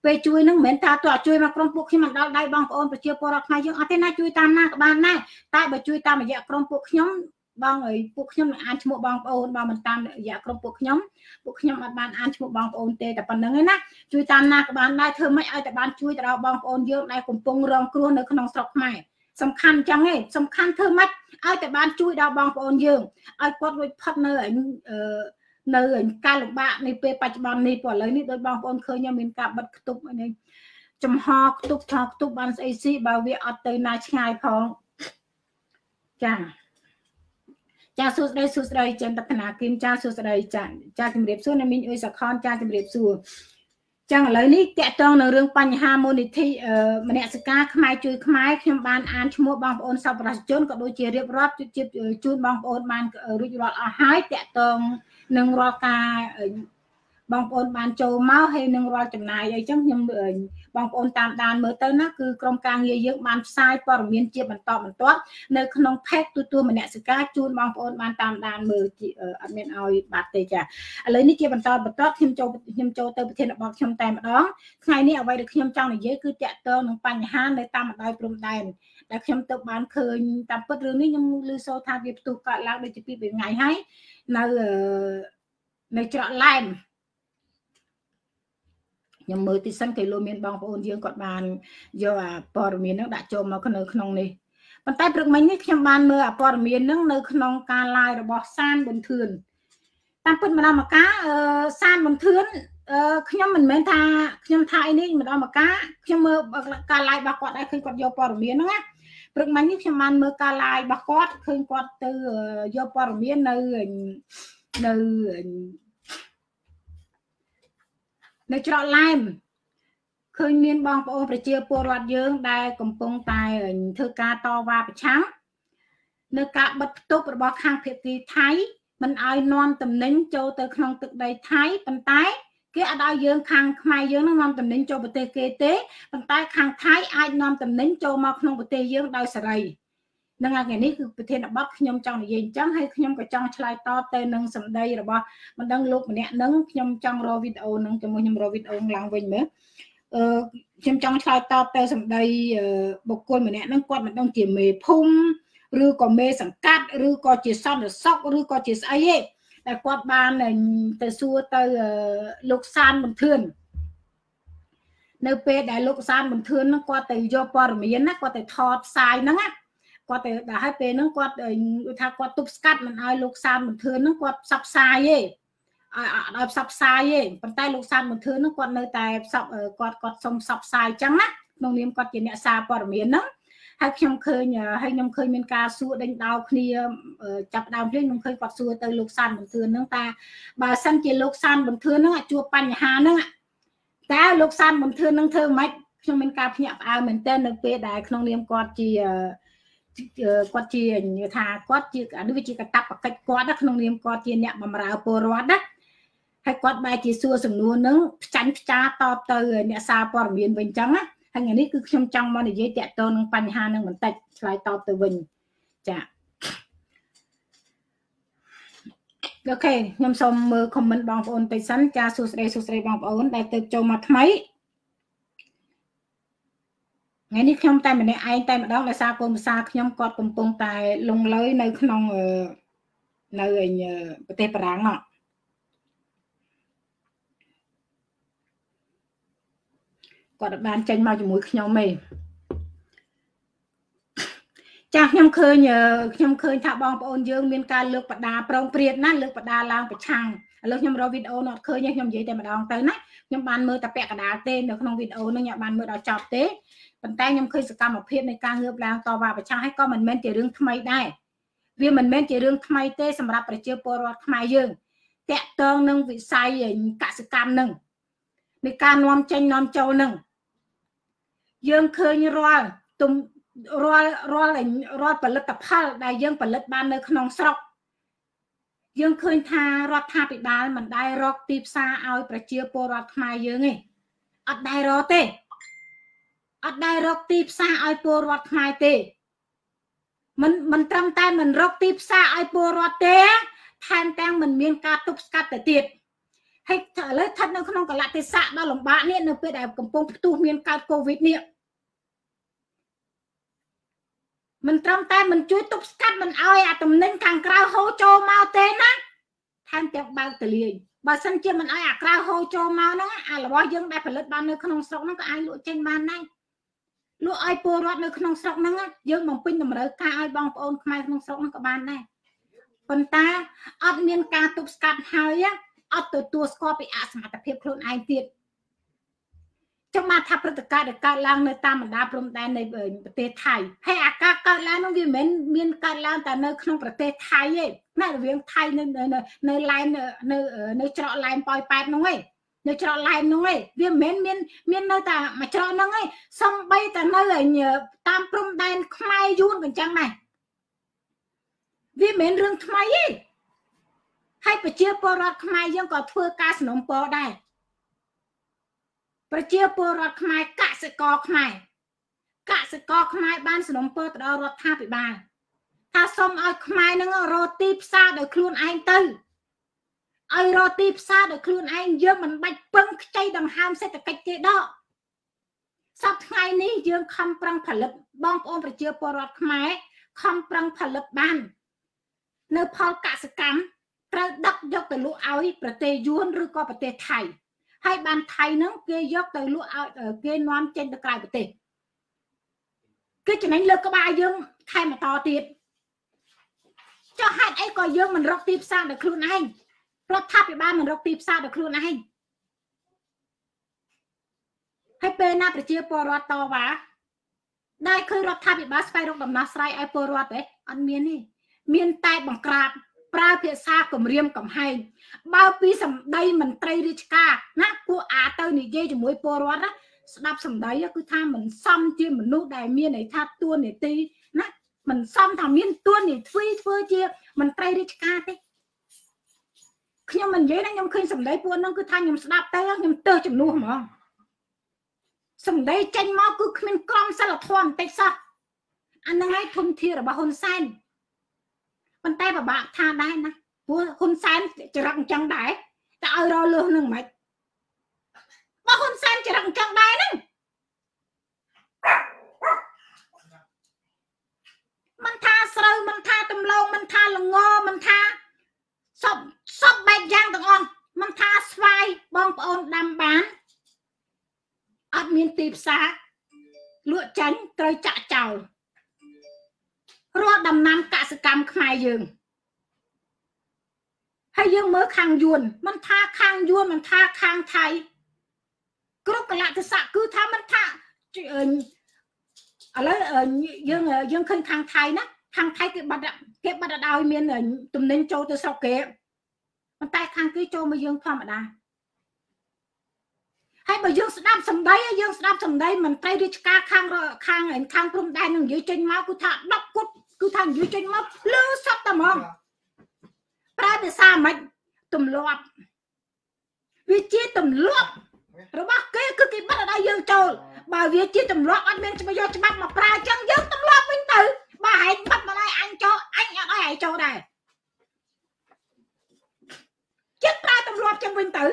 ពេលជួយនឹងមិនមែនថាទោះជួយមកក្រុមពួកខ្ញុំមិនដល់ដៃបងប្អូនប្រជាពលរដ្ឋខ្មែរយើងអត់ទេណាជួយតាមណាក៏បានដែរតែបើជួយតាមរយៈក្រុមពួកខ្ញុំបងអើយពួកខ្ញុំនឹងអានឈ្មោះបងប្អូនបើមិនតាមរយៈក្រុមពួកខ្ញុំពួកខ្ញុំអត់បានអានឈ្មោះបងប្អូនទេតែប៉ុណ្្នឹងឯណាជួយតាមណាក៏បានដែរធ្វើម៉េចឲ្យតែបានជួយទៅដល់បងប្អូនយើងដែលកំពុងរងគ្រោះនៅក្នុងស្រុកខ្មែរ សំខាន់ចឹងឯងសំខាន់ធ្វើម៉េចឲ្យតែបានជួយដល់បងប្អូនយើងឲ្យគាត់រួចផុតនៅអឺនៅការលំបាកនៃពេលបច្ចុប្បន្ននេះព្រោះឥឡូវនេះដោយបងប្អូនឃើញមានការបិទខ្ទប់នេះចំហខ្ទប់ថខ្ទប់បានស្អីស៊ីបើវាអត់ទៅណាឆ្ងាយផងចាចាសួស្តីសួស្តីចិនតនាគីមចាសួស្តីចាចាជំរាបសួរអ្នកមីងអ៊ុយសខនចាជំរាបសួរ ចឹងឥឡូវនេះតកតងនៅរឿងបញ្ហាមូលនិធិមនសិការខ្មែរជួយខ្មែរខ្ញុំបានអានឈ្មោះបងប្អូនសប្បុរសជនក៏ដូចជារៀបរាប់ជូនបងប្អូនបានរួចរាល់អស់ហើយតកតងនឹងរាល់ការបងប្អូនបានចូលមកហើយនឹងរាល់ចំណាយអីចឹងខ្ញុំ បងប្អូនតាមដានមើលទៅណាគឺក្រុមការងារយើងបានផ្សាយព័ត៌មានជាបន្តបន្ទាប់នៅក្នុង page ទូទួលមនសិការជូនបងប្អូនបានតាមដានមើលអត់មានឲ្យបាត់ទេចាឥឡូវនេះជាបន្តបន្ទាប់ខ្ញុំចូលខ្ញុំចូលទៅប្រធានបទខ្ញុំតែម្ដងថ្ងៃនេះអ្វីដែលខ្ញុំចង់និយាយគឺតាក់ទងនឹងបញ្ហានៅតាមបណ្ដោយព្រំដែនដែលខ្ញុំទៅបានឃើញតាមពិតរឿងនេះខ្ញុំឮសូរថាវាផ្ទុះកើតឡើងដូចជាពីរថ្ងៃហើយនៅនៅច្រកឡែម ខ្ញុំមើលទីសិនគេលោកមានបងប្អូនយើងគាត់បានយកអាព័ត៌មានហ្នឹងដាក់ចូលមកនៅក្នុងនេះប៉ុន្តែព្រឹកមិញនេះខ្ញុំបានមើលអាព័ត៌មានហ្នឹងនៅក្នុងការ live របស់សានប៊ុនធឿនតាមពិតម្ដងមកកាអឺសានប៊ុនធឿនអឺខ្ញុំមិនមែនថាខ្ញុំថាអីនេះម្ដងមកកាខ្ញុំមើលការ live របស់គាត់ដែរឃើញគាត់យកព័ត៌មានហ្នឹងណាព្រឹកមិញនេះខ្ញុំបានមើលការ live របស់គាត់ឃើញគាត់ទៅយកព័ត៌មាននៅនៅ នៅច្រកឡែមឃើញមានបងប្អូនប្រជាពលរដ្ឋយើងដែលកំពុងតែធ្វើការតវ៉ាប្រឆាំងនៅការបិទផ្ទុករបស់ខាងភៀកគីថៃមិនឲ្យនាំតំណែងចូលទៅក្នុងទឹកដីថៃប៉ុន្តែគេអត់ឲ្យយើងខាងខ្មែរយើងនឹងនាំតំណែងចូលប្រទេសគេទេប៉ុន្តែខាងថៃអាចនាំតំណែងចូលមកក្នុងប្រទេសយើងដោយសេរី នឹងថ្ងៃនេះគឺប្រធានបទខ្ញុំចង់និយាយអញ្ចឹងហើយខ្ញុំក៏ចង់ឆ្លើយតបទៅនឹងសម្ដីរបស់មិនដឹងលោកម្នាក់នឹងខ្ញុំចង់រកវីដេអូនឹងជាមួយខ្ញុំរកវីដេអូឡើងវិញមើលអឺខ្ញុំចង់ឆ្លើយតបទៅសម្ដីបុគ្គលម្នាក់នឹងគាត់មិនដឹងជាមេភូមិឬក៏មេសង្កាត់ឬក៏ជាសន្តិសុខឬក៏ជាស្អីទេតែគាត់បានទៅសួរទៅលោកសានបន្ទឿននៅពេលដែលលោកសានបន្ទឿនហ្នឹងគាត់ទៅយកព័ត៌មានណាគាត់ទៅថតផ្សាយហ្នឹងណា គាត់ទៅដល់ហើយពេលហ្នឹងគាត់ថាគាត់ទប់ស្កាត់មិនឲ្យលោកសានមន្ទឿនហ្នឹងគាត់ផ្សព្វផ្សាយទេឲ្យឲ្យផ្សព្វផ្សាយទេប៉ុន្តែលោកសានមន្ទឿនហ្នឹងគាត់នៅតែផ្សព្វគាត់គាត់សុំផ្សព្វផ្សាយអញ្ចឹងណាក្នុងនាមគាត់ជាអ្នកសារព័ត៌មានហ្នឹងហើយខ្ញុំឃើញហើយខ្ញុំឃើញមានការសួរដេញដោលគ្នាចាប់ដើមភ្លេងខ្ញុំឃើញគាត់សួរទៅលោកសានបន្ទឿនហ្នឹងថាបើសិនជាលោកសានបន្ទឿនហ្នឹងជួបបញ្ហាហ្នឹងតើលោកសានបន្ទឿនហ្នឹងធ្វើម៉េចខ្ញុំមានការភ្ញាក់ផ្អើលមែនទែននៅពេលដែលក្នុងនាមគាត់ជា គាត់ជាថាគាត់ជាអានេះវាជាកតបកិច្ចគាត់ក្នុងនាមគាត់ជាអ្នកបម្រើពលរដ្ឋណាហើយគាត់បែរជាសួរសំណួរនឹងផ្ចាញ់ផ្ចាតបទៅអ្នកសារព័ត៌មានវិញអញ្ចឹងណាហើយថ្ងៃនេះគឺខ្ញុំចង់មកនិយាយតាក់ទងនឹងបញ្ហានឹងបន្តិចឆ្លើយតបទៅវិញចាអូខេខ្ញុំសូមមើលខមមិនបងប្អូនតិចសិនចាសួស្តីសួស្តីបងប្អូនដែលទៅចូលមកថ្មី ថ្ងៃនេះខ្ញុំតែម្នាក់ឯងតែម្ដងដោយសារកូនភាសាខ្ញុំគាត់កំពុងតែលងលើយនៅក្នុងនៅប្រទេសបារាំងមកគាត់បានចេញមកជាមួយខ្ញុំទេចាខ្ញុំឃើញខ្ញុំឃើញថាបងប្អូនយើងមានការលើកបដាប្រងព្រាតណាលើកបដាឡើងប្រឆាំង ឥឡូវខ្ញុំរកវីដេអូនោះអត់ឃើញទេខ្ញុំនិយាយតែម្ដងទៅណាខ្ញុំបានមើលតែពាក់កណ្ដាលទេនៅក្នុងវីដេអូនោះខ្ញុំបានមើលដល់ចប់ទេប៉ុន្តែខ្ញុំឃើញសកម្មភាពនៃការងើបឡើងតវ៉ាប្រឆាំងហើយក៏មិនមែនជារឿងថ្មីដែរវាមិនមែនជារឿងថ្មីទេសម្រាប់ប្រជាពលរដ្ឋខ្មែរយើងតាក់ទងនឹងវិស័យកសិកម្មនឹងនៃការនាំចេញនាំចូលនឹងយើងឃើញរាល់ទំរាល់រាល់រាល់ផលិតផលដែលយើងផលិតបាននៅក្នុងស្រុក យើងឃើញថារដ្ឋាភិបាលមិនដែលរកទីផ្សារឲ្យប្រជាពលរដ្ឋខ្មែរយើងទេអត់ដែលរកទេអត់ដែលរកទីផ្សារឲ្យពលរដ្ឋខ្មែរទេមិនមិនត្រឹមតែមិនរកទីផ្សារឲ្យពលរដ្ឋទេថែមទាំងមិនមានការទប់ស្កាត់ទៅទៀតហើយឥឡូវស្ថិតនៅក្នុងកលៈទេសៈដ៏លំបាកនេះនៅពេលដែលកំពុងផ្ទុះមានកើតកូវីដនេះ មិនត្រឹមតែមិនជួយទប់ស្កាត់មិនឲ្យអាតំណែងខាងក្រៅហូរចូលមកទេណាថែមទាំងបើកទលាយបើសិនជាមិនឲ្យអាក្រៅហូរចូលមកហ្នឹងអារបស់យើងដែលផលិតបាននៅក្នុងស្រុកហ្នឹងក៏អាចលក់ចេញបានដែរលក់ឲ្យពលរដ្ឋនៅក្នុងស្រុកហ្នឹងយើងបំពេញតម្រូវការឲ្យបងប្អូនខ្មែរក្នុងស្រុកហ្នឹងក៏បានដែរប៉ុន្តែអត់មានការទប់ស្កាត់ហើយអត់ទទួលស្គាល់ពីអសមត្ថភាពខ្លួនឯងទៀត ខ្ញុំបានថាព្រឹត្តិការណ៍ដែលកើតឡើងនៅតាមបណ្ដាព្រំដែននៃប្រទេសថៃហើយអាការកើតឡើងនោះវាមិនមែនមានកើតឡើងតែនៅក្នុងប្រទេសថៃទេណារវាងថៃនៅនៅឡែននៅនៅច្រកឡែនប៉ោយប៉ែតនោះឯងនៅច្រកឡែននោះឯងវាមិនមែនមានមាននៅតែមួយច្រកហ្នឹងឯងសំបីតែនៅតាមព្រំដែនខ្មែរយួនក៏អញ្ចឹងដែរវាមិនមែនរឿងថ្មីទេហើយប្រជាពលរដ្ឋខ្មែរយើងក៏ធ្វើការสนុំពរដែរ ប្រជាពលរដ្ឋខ្មែរកសិករខ្មែរកសិករខ្មែរបានสนុំពរទៅដល់រដ្ឋាភិបាលថាសូមឲ្យខ្មែរនឹងរកទីផ្សារដោយខ្លួនឯងទៅឲ្យរកទីផ្សារដោយខ្លួនឯងយើងមិនបាច់ពឹងខ្ចីដង្ហើមសេដ្ឋកិច្ចគេដកសប្តាហ៍ថ្ងៃនេះយើងខំប្រឹងផលិតបងប្អូនប្រជាពលរដ្ឋខ្មែរខំប្រឹងផលិតបាន នៅផលកសិកម្មត្រូវដឹកយកទៅលក់ឲ្យប្រទេសយួនឬក៏ប្រទេសថៃ ហើយបានថៃហ្នឹងគេយកទៅលក់ឲ្យគេនាំចេញទៅក្រៅប្រទេសគឺចំណេញលើក្បាលយើងថែមបន្តទៀតចុះហេតុអីក៏យើងមិនរកទីផ្សារដល់ខ្លួនឯងរដ្ឋាភិបាលមិនរកទីផ្សារដល់ខ្លួនឯងហើយពេលណាប្រជាពលរដ្ឋតវ៉ាដែលឃើញរដ្ឋាភិបាលស្វែងរកដំណោះស្រាយឲ្យពលរដ្ឋទេអត់មានទេមានតែបង្ក្រាប ប្រើភាសាគម្រាមកំហែងបើពីសម្ដីមន្ត្រីរាជការណាពួកអាទៅនិយាយជាមួយពលរដ្ឋណាស្ដាប់សម្ដីគឺថាមិនសមជាមនុស្សដែលមានន័យថាទួនាទីណាមិនសមថាមានទួនាទីធ្វើធ្វើជាមន្ត្រីរាជការទេខ្ញុំមិននិយាយណាខ្ញុំឃើញសម្ដីពួកហ្នឹងគឺថាខ្ញុំស្ដាប់ទៅខ្ញុំទើសជំនួសហ្មងសម្ដីចេញមកគឺគ្មានក្រមសិលធម៌បន្តិចសោះអាហ្នឹងហើយធនធានរបស់ហ៊ុនសែន ប៉ុន្តែពិបាកថាដែរណាព្រោះហ៊ុនសែនចរិតអញ្ចឹងដែរតែឲ្យរលឹះនឹងមិនបើហ៊ុនសែនចរិតអញ្ចឹងដែរហ្នឹងមិនថាស្រូវមិនថាដំឡូងមិនថាល្ងមិនថាសពសពបែបយ៉ាងទាំងអស់មិនថាស្វាយបងប្អូនដាំបានអត់មានទីផ្សារលក់ចាញ់ត្រូវចាក់ចោល រាល់ដំណាំកសកម្មខ្មែរយើងហើយយើងមើលខាងយួនមិនថាខាងយួនមិនថាខាងថៃគ្រប់កលៈទេសៈគឺថាមិនថាឥឡូវយើងយើងឃើញខាងថៃណាខាងថៃគេបាត់គេបាត់ឲ្យមានទំនិញចូលទៅស្រុកគេប៉ុន្តែខាងគេចូលមកយើងធម្មតាហើយបើយើងស្ដាប់សម្ដីយើងស្ដាប់សម្ដីមន្ត្រីរាជការខាងខាងខាងព្រំដែននឹងនិយាយចេញមកគឺថា10គុត គឺថានិយាយចេញមកលឺសតតែហ្មងប្រើភាសាមិនទម្លាប់វាជាទម្លាប់របស់គេគឺគេបាត់ឲ្យយើងចូលបើវាជាទម្លាប់អត់មានច្បាប់យកច្បាប់មកប្រើអញ្ចឹងយើងទម្លាប់វិញទៅបើឯងបាត់មកឲ្យអញចូលអញអត់ឲ្យឯងចូលដែរចិត្តប្រើទម្លាប់ចឹងវិញទៅ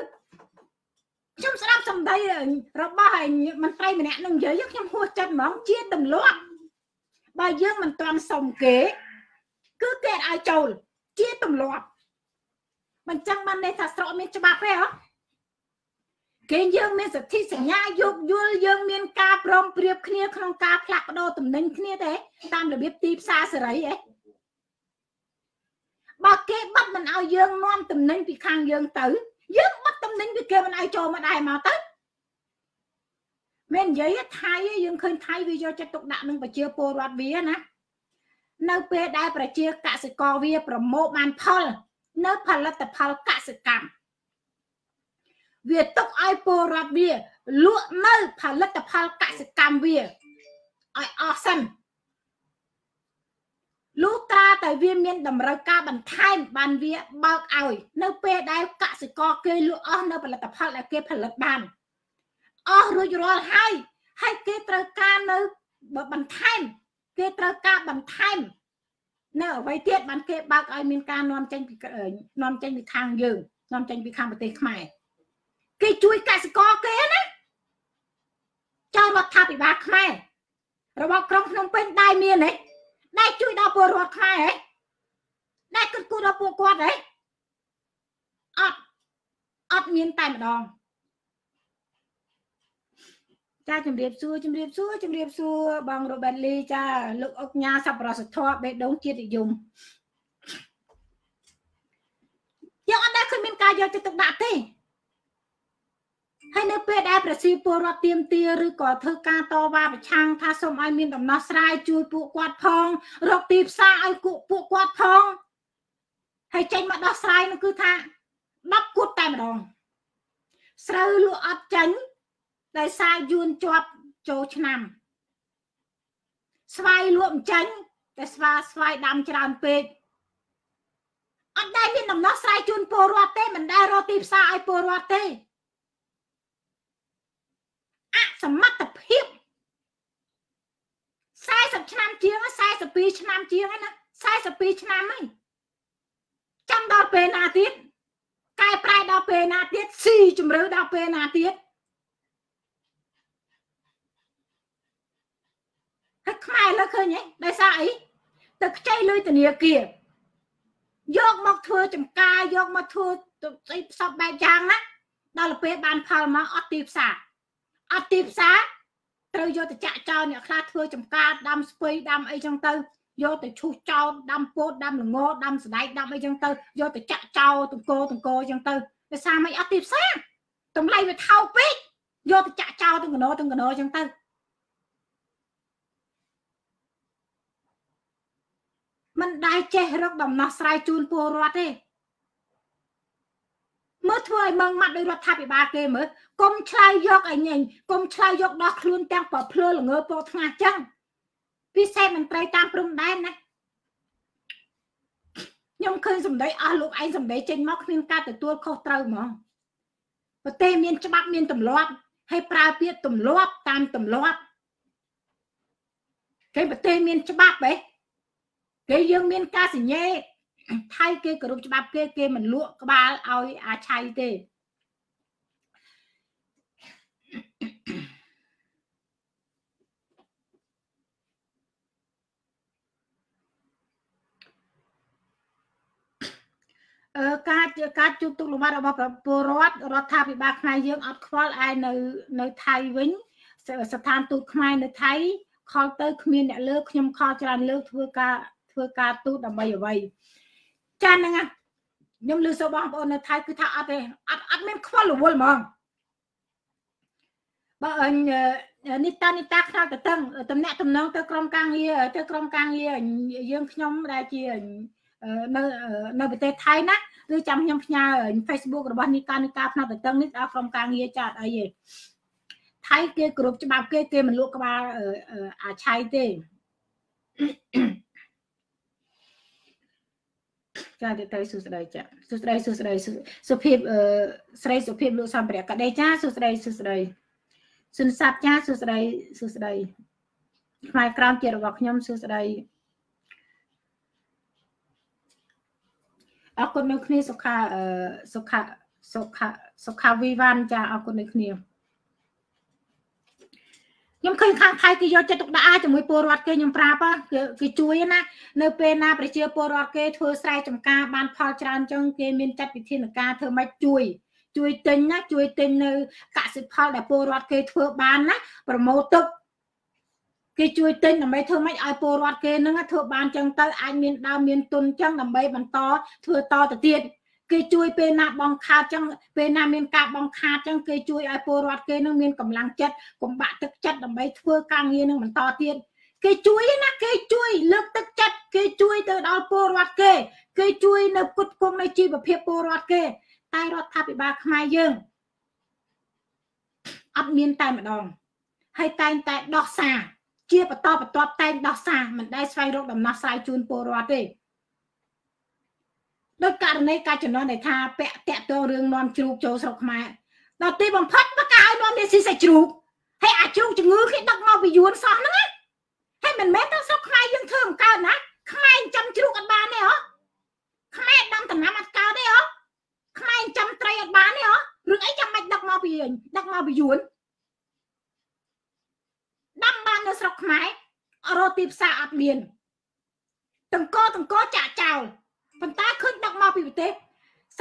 ខ្ញុំស្ដាប់សម្ដីរបស់មន្ត្រីម្នាក់នឹងនិយាយខ្ញុំហួសចិត្តហ្មងជាទម្លាប់ បើយើងមិនទាន់សុំគេ គឺគេឲ្យចូល ជាទម្លាប់មិនចឹងបានន័យថាស្រុកមានច្បាប់ទេហ៎គេយើងមានសិទ្ធិសញ្ញាយោគយល់យើងមានការព្រមព្រៀបគ្នាក្នុងការផ្លាស់ប្ដូរតំណែងគ្នាទេតាមរបៀបទីផ្សារសេរីឯងបើគេបាត់មិនឲ្យយើងនាំតំណែងពីខាងយើងទៅ យើងបាត់តំណែងពីគេមិនឲ្យចូលមកដែរមកទៅ មិននិយាយថៃយើងឃើញថៃវាយកចិត្តទុកដាក់នឹងប្រជាពលរដ្ឋវាណានៅពេលដែលប្រជាកសិករវាប្រមូលបានផល នៅផលិតផលកសិកម្មវាទុកឲ្យពលរដ្ឋវាលក់នៅផលិតផលកសិកម្មវាឲ្យអស់សិនលុះត្រាតែវាមានតម្រូវការបន្ថែមបានវាបើកឲ្យ នៅពេលដែលកសិករគេលក់អស់នៅផលិតផលដែលគេផលិតបាន អស់រួចរាល់ហើយហើយគេត្រូវការនៅបន្ថែមគេត្រូវការបន្ថែមនៅអ្វីទៀតបានគេបើកឲ្យមានការនាំចេញពីនាំចេញពីខាងយើងនាំចេញពីខាងប្រទេសខ្មែរគេជួយកសិករគេណាចៅរដ្ឋាភិបាលខ្មែររបស់ក្រុងភ្នំពេញដែរមានទេដែលជួយដល់ពលរដ្ឋខ្មែរហ៎ដែលគិតគូរដល់ពួកគាត់ហ៎អត់អត់មានតែម្ដង ចាជំរាបសួរជំរាបសួរជំរាបសួរបងរ៉ូបេតលីចាលោកអុកញ៉ាសប្បុរសធម៌បេះដូងជាតិនិយមយើងអត់ដែលឃើញមានការយកចិត្តទុកដាក់ទេហើយនៅពេលដែលប្រជាពលរដ្ឋទៀមទាឬក៏ធ្វើការតវ៉ាប្រឆាំងថាសូមឲ្យមានដំណោះស្រាយជួយពួកគាត់ផងរកទីផ្សារឲ្យពួកគាត់ផងហើយចេញមកដោះស្រាយនោះគឺថា10គូតតែម្ដងស្រូវលក់អត់ចេញ ដោយសារយួនជាប់ចូលឆ្នាំ ស្វាយលក់មិនចាញ់តែស្វាស្វាយដាំច្រើនពេកអត់ដែលមានដំណោះស្រាយជូនពលរដ្ឋទេមិនដែលរកទីផ្សារឲ្យពលរដ្ឋទេអសមត្ថភាព40ឆ្នាំជាង42ឆ្នាំជាងហើយណា42ឆ្នាំហើយចាំដល់ពេលណាទៀតកែប្រែដល់ពេលណាទៀតស៊ីជំរឿដល់ពេលណាទៀត ហើយខ្មែរលើឃើញហ៎ដោយសារអីទៅខ្ចីលុយធនាគារយកមកធ្វើចំការយកមកធ្វើស្អីផ្សព្វបែបយ៉ាងណាដល់ពេលបានផលមកអត់ទីផ្សារអត់ទីផ្សារត្រូវយកទៅចាក់ចោលអ្នកខ្លះធ្វើចំការដាំស្ពៃដាំអីចឹងទៅយកទៅឈូសចោលដាំពោតដាំល្ងដាំសណ្ដែកដាំអីចឹងទៅយកទៅចាក់ចោលតង្គោតង្គោចឹងទៅដោយសារមិនអត់ទីផ្សារតម្លៃវាថោកពេកយកទៅចាក់ចោលទាំងកណោទាំងកណោចឹងទៅ មិនដែលចេះរកដំណោះស្រាយជូនពលរដ្ឋទេមើលធ្វើឲ្យមើងម៉ាត់ដោយរដ្ឋាភិបាលគេមើលកុំឆ្លើយយកឲ្យញញកុំឆ្លើយយកដោះខ្លួនទាំងប្រភ្លឺល្ងើពណ៌ថ្ងាចឹងពិសេសមន្ត្រីតាមព្រំដែនណាខ្ញុំឃើញសម្ដីអស់លោកឯងសម្ដីចេញមកគ្មានការទទួលខុសត្រូវហ្មងប្រទេសមានច្បាប់មានទម្លាប់ហើយប្រើពាក្យទម្លាប់តាមទម្លាប់គេប្រទេសមានច្បាប់ហ៎ គេយើងមានការសញ្ញេថៃគេគោរពច្បាប់គេគេមិនលក់ក្បាលឲ្យអាឆៃទេអឺការការជួបទុកលំបាករបស់ពលរដ្ឋរដ្ឋាភិបាលខ្មែរយើងអត់ខ្វល់ឯនៅនៅថៃវិញស្ថានទូតខ្មែរនៅថៃខលទៅគ្មានអ្នកលើខ្ញុំខលច្រើនលើកធ្វើការ ធ្វើការទូតដើម្បីអ្វីចាហ្នឹងខ្ញុំលើសូបងប្អូននៅថៃគឺថាអត់ទេអត់អត់មានខ្វល់រវល់ហ្មងបើអញនីតានីតាខ្នល់ទៅតឹងតំណាក់តំណងទៅក្រុមការងារទៅក្រុមការងារយើងខ្ញុំដែលជានៅនៅប្រទេសថៃណាឬចាំខ្ញុំផ្ញើ Facebook របស់នីតានីតាផ្នែកទៅតឹងនេះដល់ក្រុមការងារចាត់អីទេថៃគេគ្រប់ច្បាប់គេគេមិនលក់ក្បាលអាឆៃទេ ចាទៅទៅសួស្តីចាសួស្តីសួស្តីសុភាពស្រីសុភាពលោកសំព្រះកដេចាសួស្តីសួស្តីសុនសាប់ចាសួស្តីសួស្តីខ្មែរក្រមជារបស់ខ្ញុំសួស្តីអរគុណនៅគ្នាសុខាសុខាសុខាសុខាវីវ៉ាន់ចាអរគុណនៅគ្នា ខ្ញុំឃើញខាងថៃគេយកចិត្តទុកដាក់ជាមួយពលរដ្ឋគេខ្ញុំប្រាប់គឺគេជួយណានៅពេលណាប្រជាពលរដ្ឋគេធ្វើស្រែចម្ការបានផលច្រើនចឹងគេមានចាត់វិធានការធ្វើម៉េចជួយជួយទិញណាជួយទិញនៅកសិផលដែលពលរដ្ឋគេធ្វើបានណាប្រមូលទឹកគេជួយទិញដើម្បីធ្វើម៉េចឲ្យពលរដ្ឋគេនឹងធ្វើបានចឹងទៅអាចមានដើមមានទុនចឹងដើម្បីបន្តធ្វើតទៅទៀត គេជួយពេលណាបងខាតចឹងពេលណាមានការបងខាតចឹងគេជួយឲ្យពលរដ្ឋគេនឹងមានកម្លាំងចិត្តកុំបាក់ទឹកចិត្តដើម្បីធ្វើការងារនឹងបន្តទៀតគេជួយណាគេជួយលើកទឹកចិត្តគេជួយទៅដល់ពលរដ្ឋគេ គេជួយនៅគុតគង់នៃជីវភាពពលរដ្ឋគេ តែរដ្ឋាភិបាលខ្មែរយើងអត់មានតែម្ដងហើយតែងតែដោះសារជាបន្តបន្ទាប់តែងដោះសារមិនដែលស្វែងរកដំណោះស្រាយជូនពលរដ្ឋទេ ដោយករណីការចំណងដែលថាពាក់តាក់ទងរឿងនាំជ្រូកចូលស្រុកខ្មែរដល់ទីបំផុតបកឲ្យនាំនេះស៊ីសាច់ជ្រូកហើយអាជ្រូកជំងឺគេដឹកមកពីយួនសោះហ្នឹងហើយមិនមែនទៅស្រុកខ្មែរយើងធ្វើមិនកើតណាខ្មែរចាំជ្រូកអត់បានទេហ៎ខ្មែរដាំដំណាំអត់កើតទេហ៎ខ្មែរចាំត្រីអត់បានទេហ៎រឿងអីចាំមិនដឹកមកពីដឹកមកពីយួនដាំបាននៅស្រុកខ្មែររកទីផ្សារអត់មានតង្កតង្កចាក់ចោល ប៉ុន្តែឃើញដឹកមកពីប្រទេស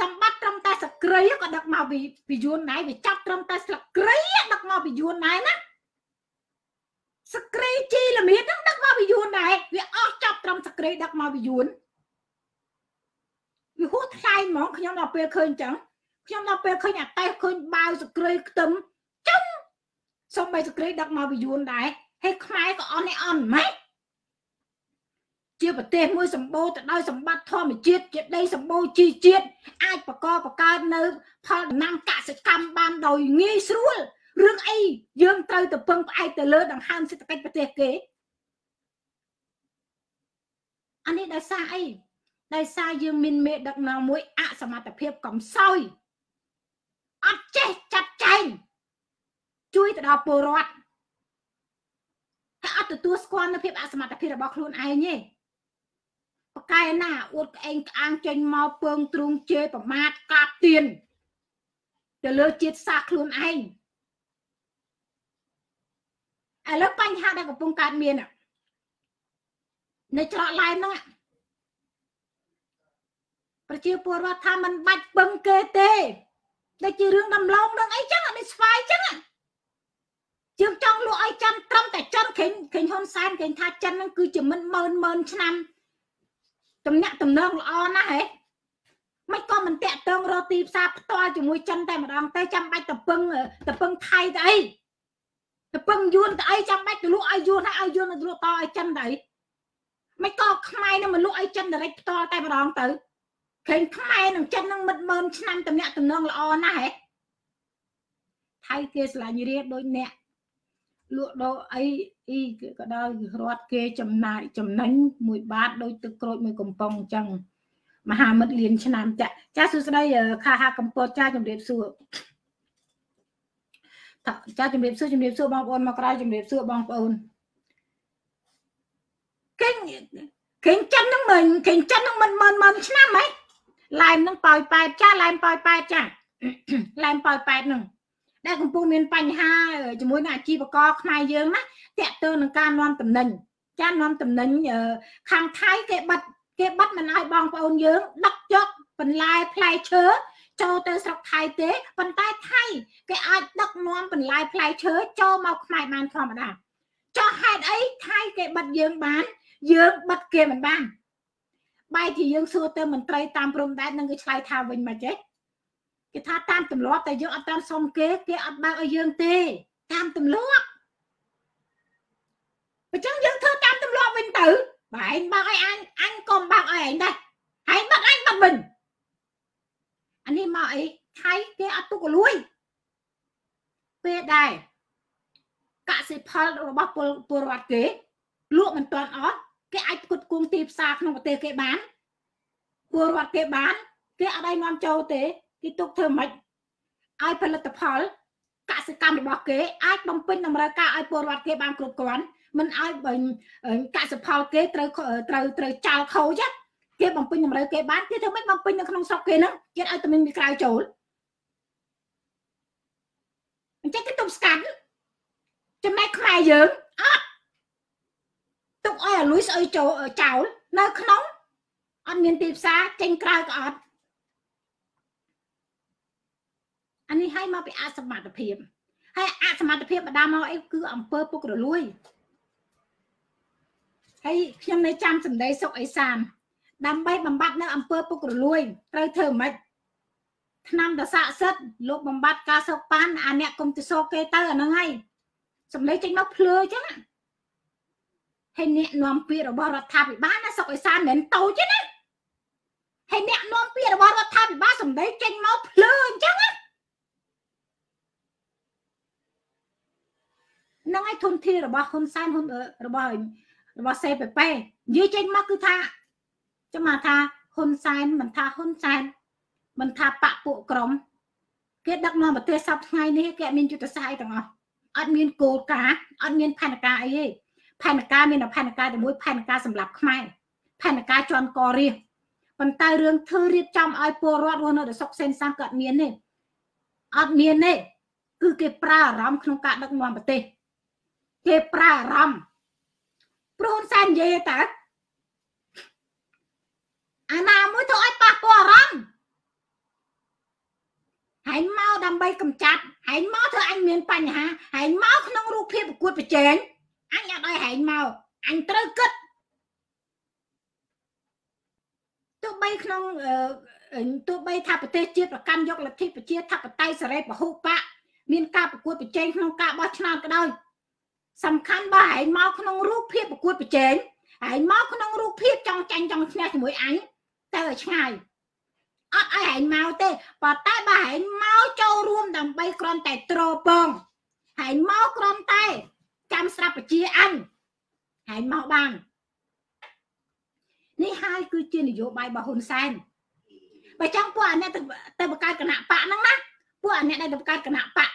សម្បត្តិត្រឹមតែសក្រីក៏ដឹកមកពីពីយួនដែរវាចាប់ត្រឹមតែស្លឹកគ្រៃដឹកមកពីយួនដែរណាសក្រីជីល្មៀតហ្នឹងដឹកមកពីយួនដែរវាអស់ចាប់ត្រឹមសក្រីដឹកមកពីយួនវាហួសថ្លៃហ្មងខ្ញុំដល់ពេលឃើញអញ្ចឹងខ្ញុំដល់ពេលឃើញអាតេះឃើញបាវសក្រីខ្ទឹមចំសំបីសក្រីដឹកមកពីយួនដែរហើយខ្មែរក៏អន់នេះអន់ម៉េច ជាប្រទេសមួយសម្បូរទៅដោយសម្បត្តិធម្មជាតិជាដីសម្បូរជីជាតិអាចបកបកើតនៅ ផលដំណាំកសិកម្មបានដោយងាយស្រួលរឿងអីយើងត្រូវទៅពឹងផ្អែកទៅលើដង្ហើមសេដ្ឋកិច្ចប្រទេសគេអានេះដោយសារអីដោយសារយើងមានមេដឹកនាំមួយអសមត្ថភាពកំសោយអត់ចេះចាត់ចែងជួយទៅដល់ពលរដ្ឋតែអត់ទទួលស្គាល់នូវភាពអសមត្ថភាពរបស់ខ្លួនឯងទេ បកែណាអួតក្អេងក្អាងចេញមកពើងទ្រូងជេរប្រមាថកាប់ទៀនទៅលើជាតិសាសខ្លួនឯងឥឡូវបញ្ហាដែលកំពុងកើតមាននៅច្រកឡែនហ្នឹងប្រជាពលរដ្ឋថាมันបាច់ពឹងគេទេតែជារឿងដំឡូងនឹងអីចឹងអានេះស្វាយចឹងជាងចង់លក់ឲ្យចិនត្រឹមតែចិនឃើញឃើញហ៊ុនសែនឃើញថាចិនហ្នឹងគឺជាមិនម៉ឺនម៉ឺនឆ្នាំ តំណាក់តំណងល្អណាស់ហេមិនក៏មិនតាក់ទងរកទីផ្សារផ្ទាល់ជាមួយចិនតែម្ដង ទៅចាំបាច់ទៅពឹងទៅពឹងថៃទៅអីទៅពឹងយួនទៅអីចាំបាច់ទៅលក់ឲ្យយួនហើយឲ្យយួនទៅលក់តឲ្យចិនទៅមិនក៏ខ្មែរនឹងមកលក់ឲ្យចិនដរិចផ្ទាល់តែម្ដងទៅឃើញខ្មែរនឹងចិននឹងមិត្តមើលឆ្នាំតំណាក់តំណងល្អណាស់ហេថៃគេឆ្លាញ់រៀដូចអ្នកលក់ដូរអី អីក៏ដោយរត់គេចំណាយចំណេញ1បាតដូចទឹកក្រូចមួយកំប៉ុងអញ្ចឹងមហាមិត្តលៀនឆ្នាំចាចាសួស្ដីខាហាកំពតចាជំរាបសួរចាជំរាបសួរជំរាបសួរបងប្អូនមកក្រៅជំរាបសួរបងប្អូនកេងកេងចិនហ្នឹងមិញកេងចិនហ្នឹងមិនមិនមិនឆ្នាំហ៎ឡែមហ្នឹងប៉ោយប៉ែតចាឡែមប៉ោយប៉ែតចាឡែមប៉ោយប៉ែតហ្នឹង ដែលកំពុងមានបញ្ហាជាមួយនឹងអាជីវករខ្មែរយើងណាតាក់ទងនឹងការនាំតំណែងចានាំតំណែងខាងថៃគេបិទគេបិទមិនឲ្យបងប្អូនយើងដឹកយកបន្លែផ្លែឈើចូលទៅស្រុកថៃទេប៉ុន្តែថៃគេអាចដឹកនាំបន្លែផ្លែឈើចូលមកខ្មែរបានធម្មតាចុះហេតុអីថៃគេបិទយើងបាន យើងបិទគេមិនបានបែរជាយើងសួរទៅមន្ត្រីតាមព្រំដែននឹងគេឆ្លើយថាវិញមកចេះ គេថាតាមទម្លាប់តែយើងអត់តាមសុំគេគេអត់បើកឲ្យយើងទេ តាមទម្លាប់អញ្ចឹងយើងធ្វើតាមទម្លាប់វិញទៅបើឯងបើកឲ្យអញអញក៏បើកឲ្យឯងដែរហើយបើកអញបើកវិញអានេះមកអីថៃគេអត់ទុកលួយពេលដែរកសិផលរបស់ពលរដ្ឋគេលក់មិនទាន់អស់គេអាចផ្គត់ផ្គង់ទីផ្សារក្នុងប្រទេសគេបានពលរដ្ឋគេបាន គេអត់ឲ្យនាំចូលទេ គេទុកធ្វើម៉េចឲ្យផលិតផលកសិកម្មរបស់គេអាចបំពេញតម្រូវការឲ្យពលរដ្ឋគេបានគ្រប់គ្រាន់មិនឲ្យកសិផលគេត្រូវត្រូវត្រូវចោលខូចគេបំពេញតម្រូវគេបានគេធ្វើម៉េចបំពេញនៅក្នុងស្រុកគេហ្នឹងគេឲ្យតែមានពីក្រៅចូលអញ្ចឹងគេទុំស្កាត់ចំណែកខ្មែរយើងអត់ទុកឲ្យអាលុយស្អុយចូលចោលនៅក្នុងអត់មានទីផ្សារចេញក្រៅក៏អត់ អានេះឲ្យមកពីអសមត្ថភាពហើយអសមត្ថភាពបដាមកអីគឺអង្គើពុករលួយហើយខ្ញុំនៅចាំសម្ដីសុកអេសានដើម្បីបំបត្តិនៅអំពើពុករលួយត្រូវធ្វើម៉េចឆ្នាំតស័កសិទ្ធលោកបំបត្តិការសោកប៉ាន់អាអ្នកកុំទៅសោកគេទៅអាហ្នឹងហើយសម្លេងចេញមកភ្លឺចឹងហើយអ្នកនាំពាក្យរបស់រដ្ឋាភិបាលណាសុកអេសានមិនតូចទេណាហើយអ្នកនាំពាក្យរបស់រដ្ឋាភិបាលសម្ដីចេញមកភ្លឺអញ្ចឹងណា នឹងឲ្យធនធានរបស់ហ៊ុនសែនហ៊ុនរបស់របស់ CPP និយាយចេញមកគឺថាចាំមកថាហ៊ុនសែនមិនថាហ៊ុនសែនមិនថាបពពួកក្រុមគេដឹកនាំប្រទេសសពថ្ងៃនេះគេមានយុទ្ធសាស្ត្រអីទាំងអស់អត់មានគោលការណ៍អត់មានផែនការអីទេផែនការមានតែផែនការតែមួយផែនការសម្រាប់ខ្មែរផែនការជន់ករៀសប៉ុន្តែរឿងធ្វើរៀបចំឲ្យពលរដ្ឋរស់នៅដល់សុខសេនសាំក៏អត់មានទេអត់មានទេគឺគេប្រើអារម្មណ៍ក្នុងការដឹកនាំប្រទេស គេប្រើអារម្មណ៍ព្រោះហ៊ុនសែននិយាយតើអាណាមួយធ្វើឲ្យប៉ះពាល់អារម្មណ៍ហែងមកដើម្បីកម្ចាត់ហែងមកធ្វើអញមានបញ្ហាហែងមកក្នុងរូបភាពប្រកួតប្រជែងអញអត់ឲ្យហែងមកអញត្រូវគិតទោះបីក្នុងទោះបីថាប្រទេសជាតិប្រកាន់យកលទ្ធិប្រជាធិបតេយ្យសេរីពហុបកមានការប្រកួតប្រជែងក្នុងការបោះឆ្នោតក៏ដោយ សំខាន់បើឯងមកក្នុងរូបភាពប្រកួតប្រជែងឯងមកក្នុងរូបភាពចង់ចាញ់ចង់ឈ្នះជាមួយអញទៅឲ្យឆ្ងាយអត់ឲ្យឯងមកទេប៉ុន្តែបើឯងមកចូលរួមដើម្បីគ្រាន់តែត្រពងឯងមកគ្រាន់តែចាំស្រាប់ប្រជាអញឯងមកបាននេះហើយគឺជានយោបាយរបស់ហ៊ុនសែនបើចង់ពួកអាអ្នកទៅបង្កើតគណៈបកហ្នឹងណាពួកអាអ្នកដែលទៅបង្កើតគណៈបក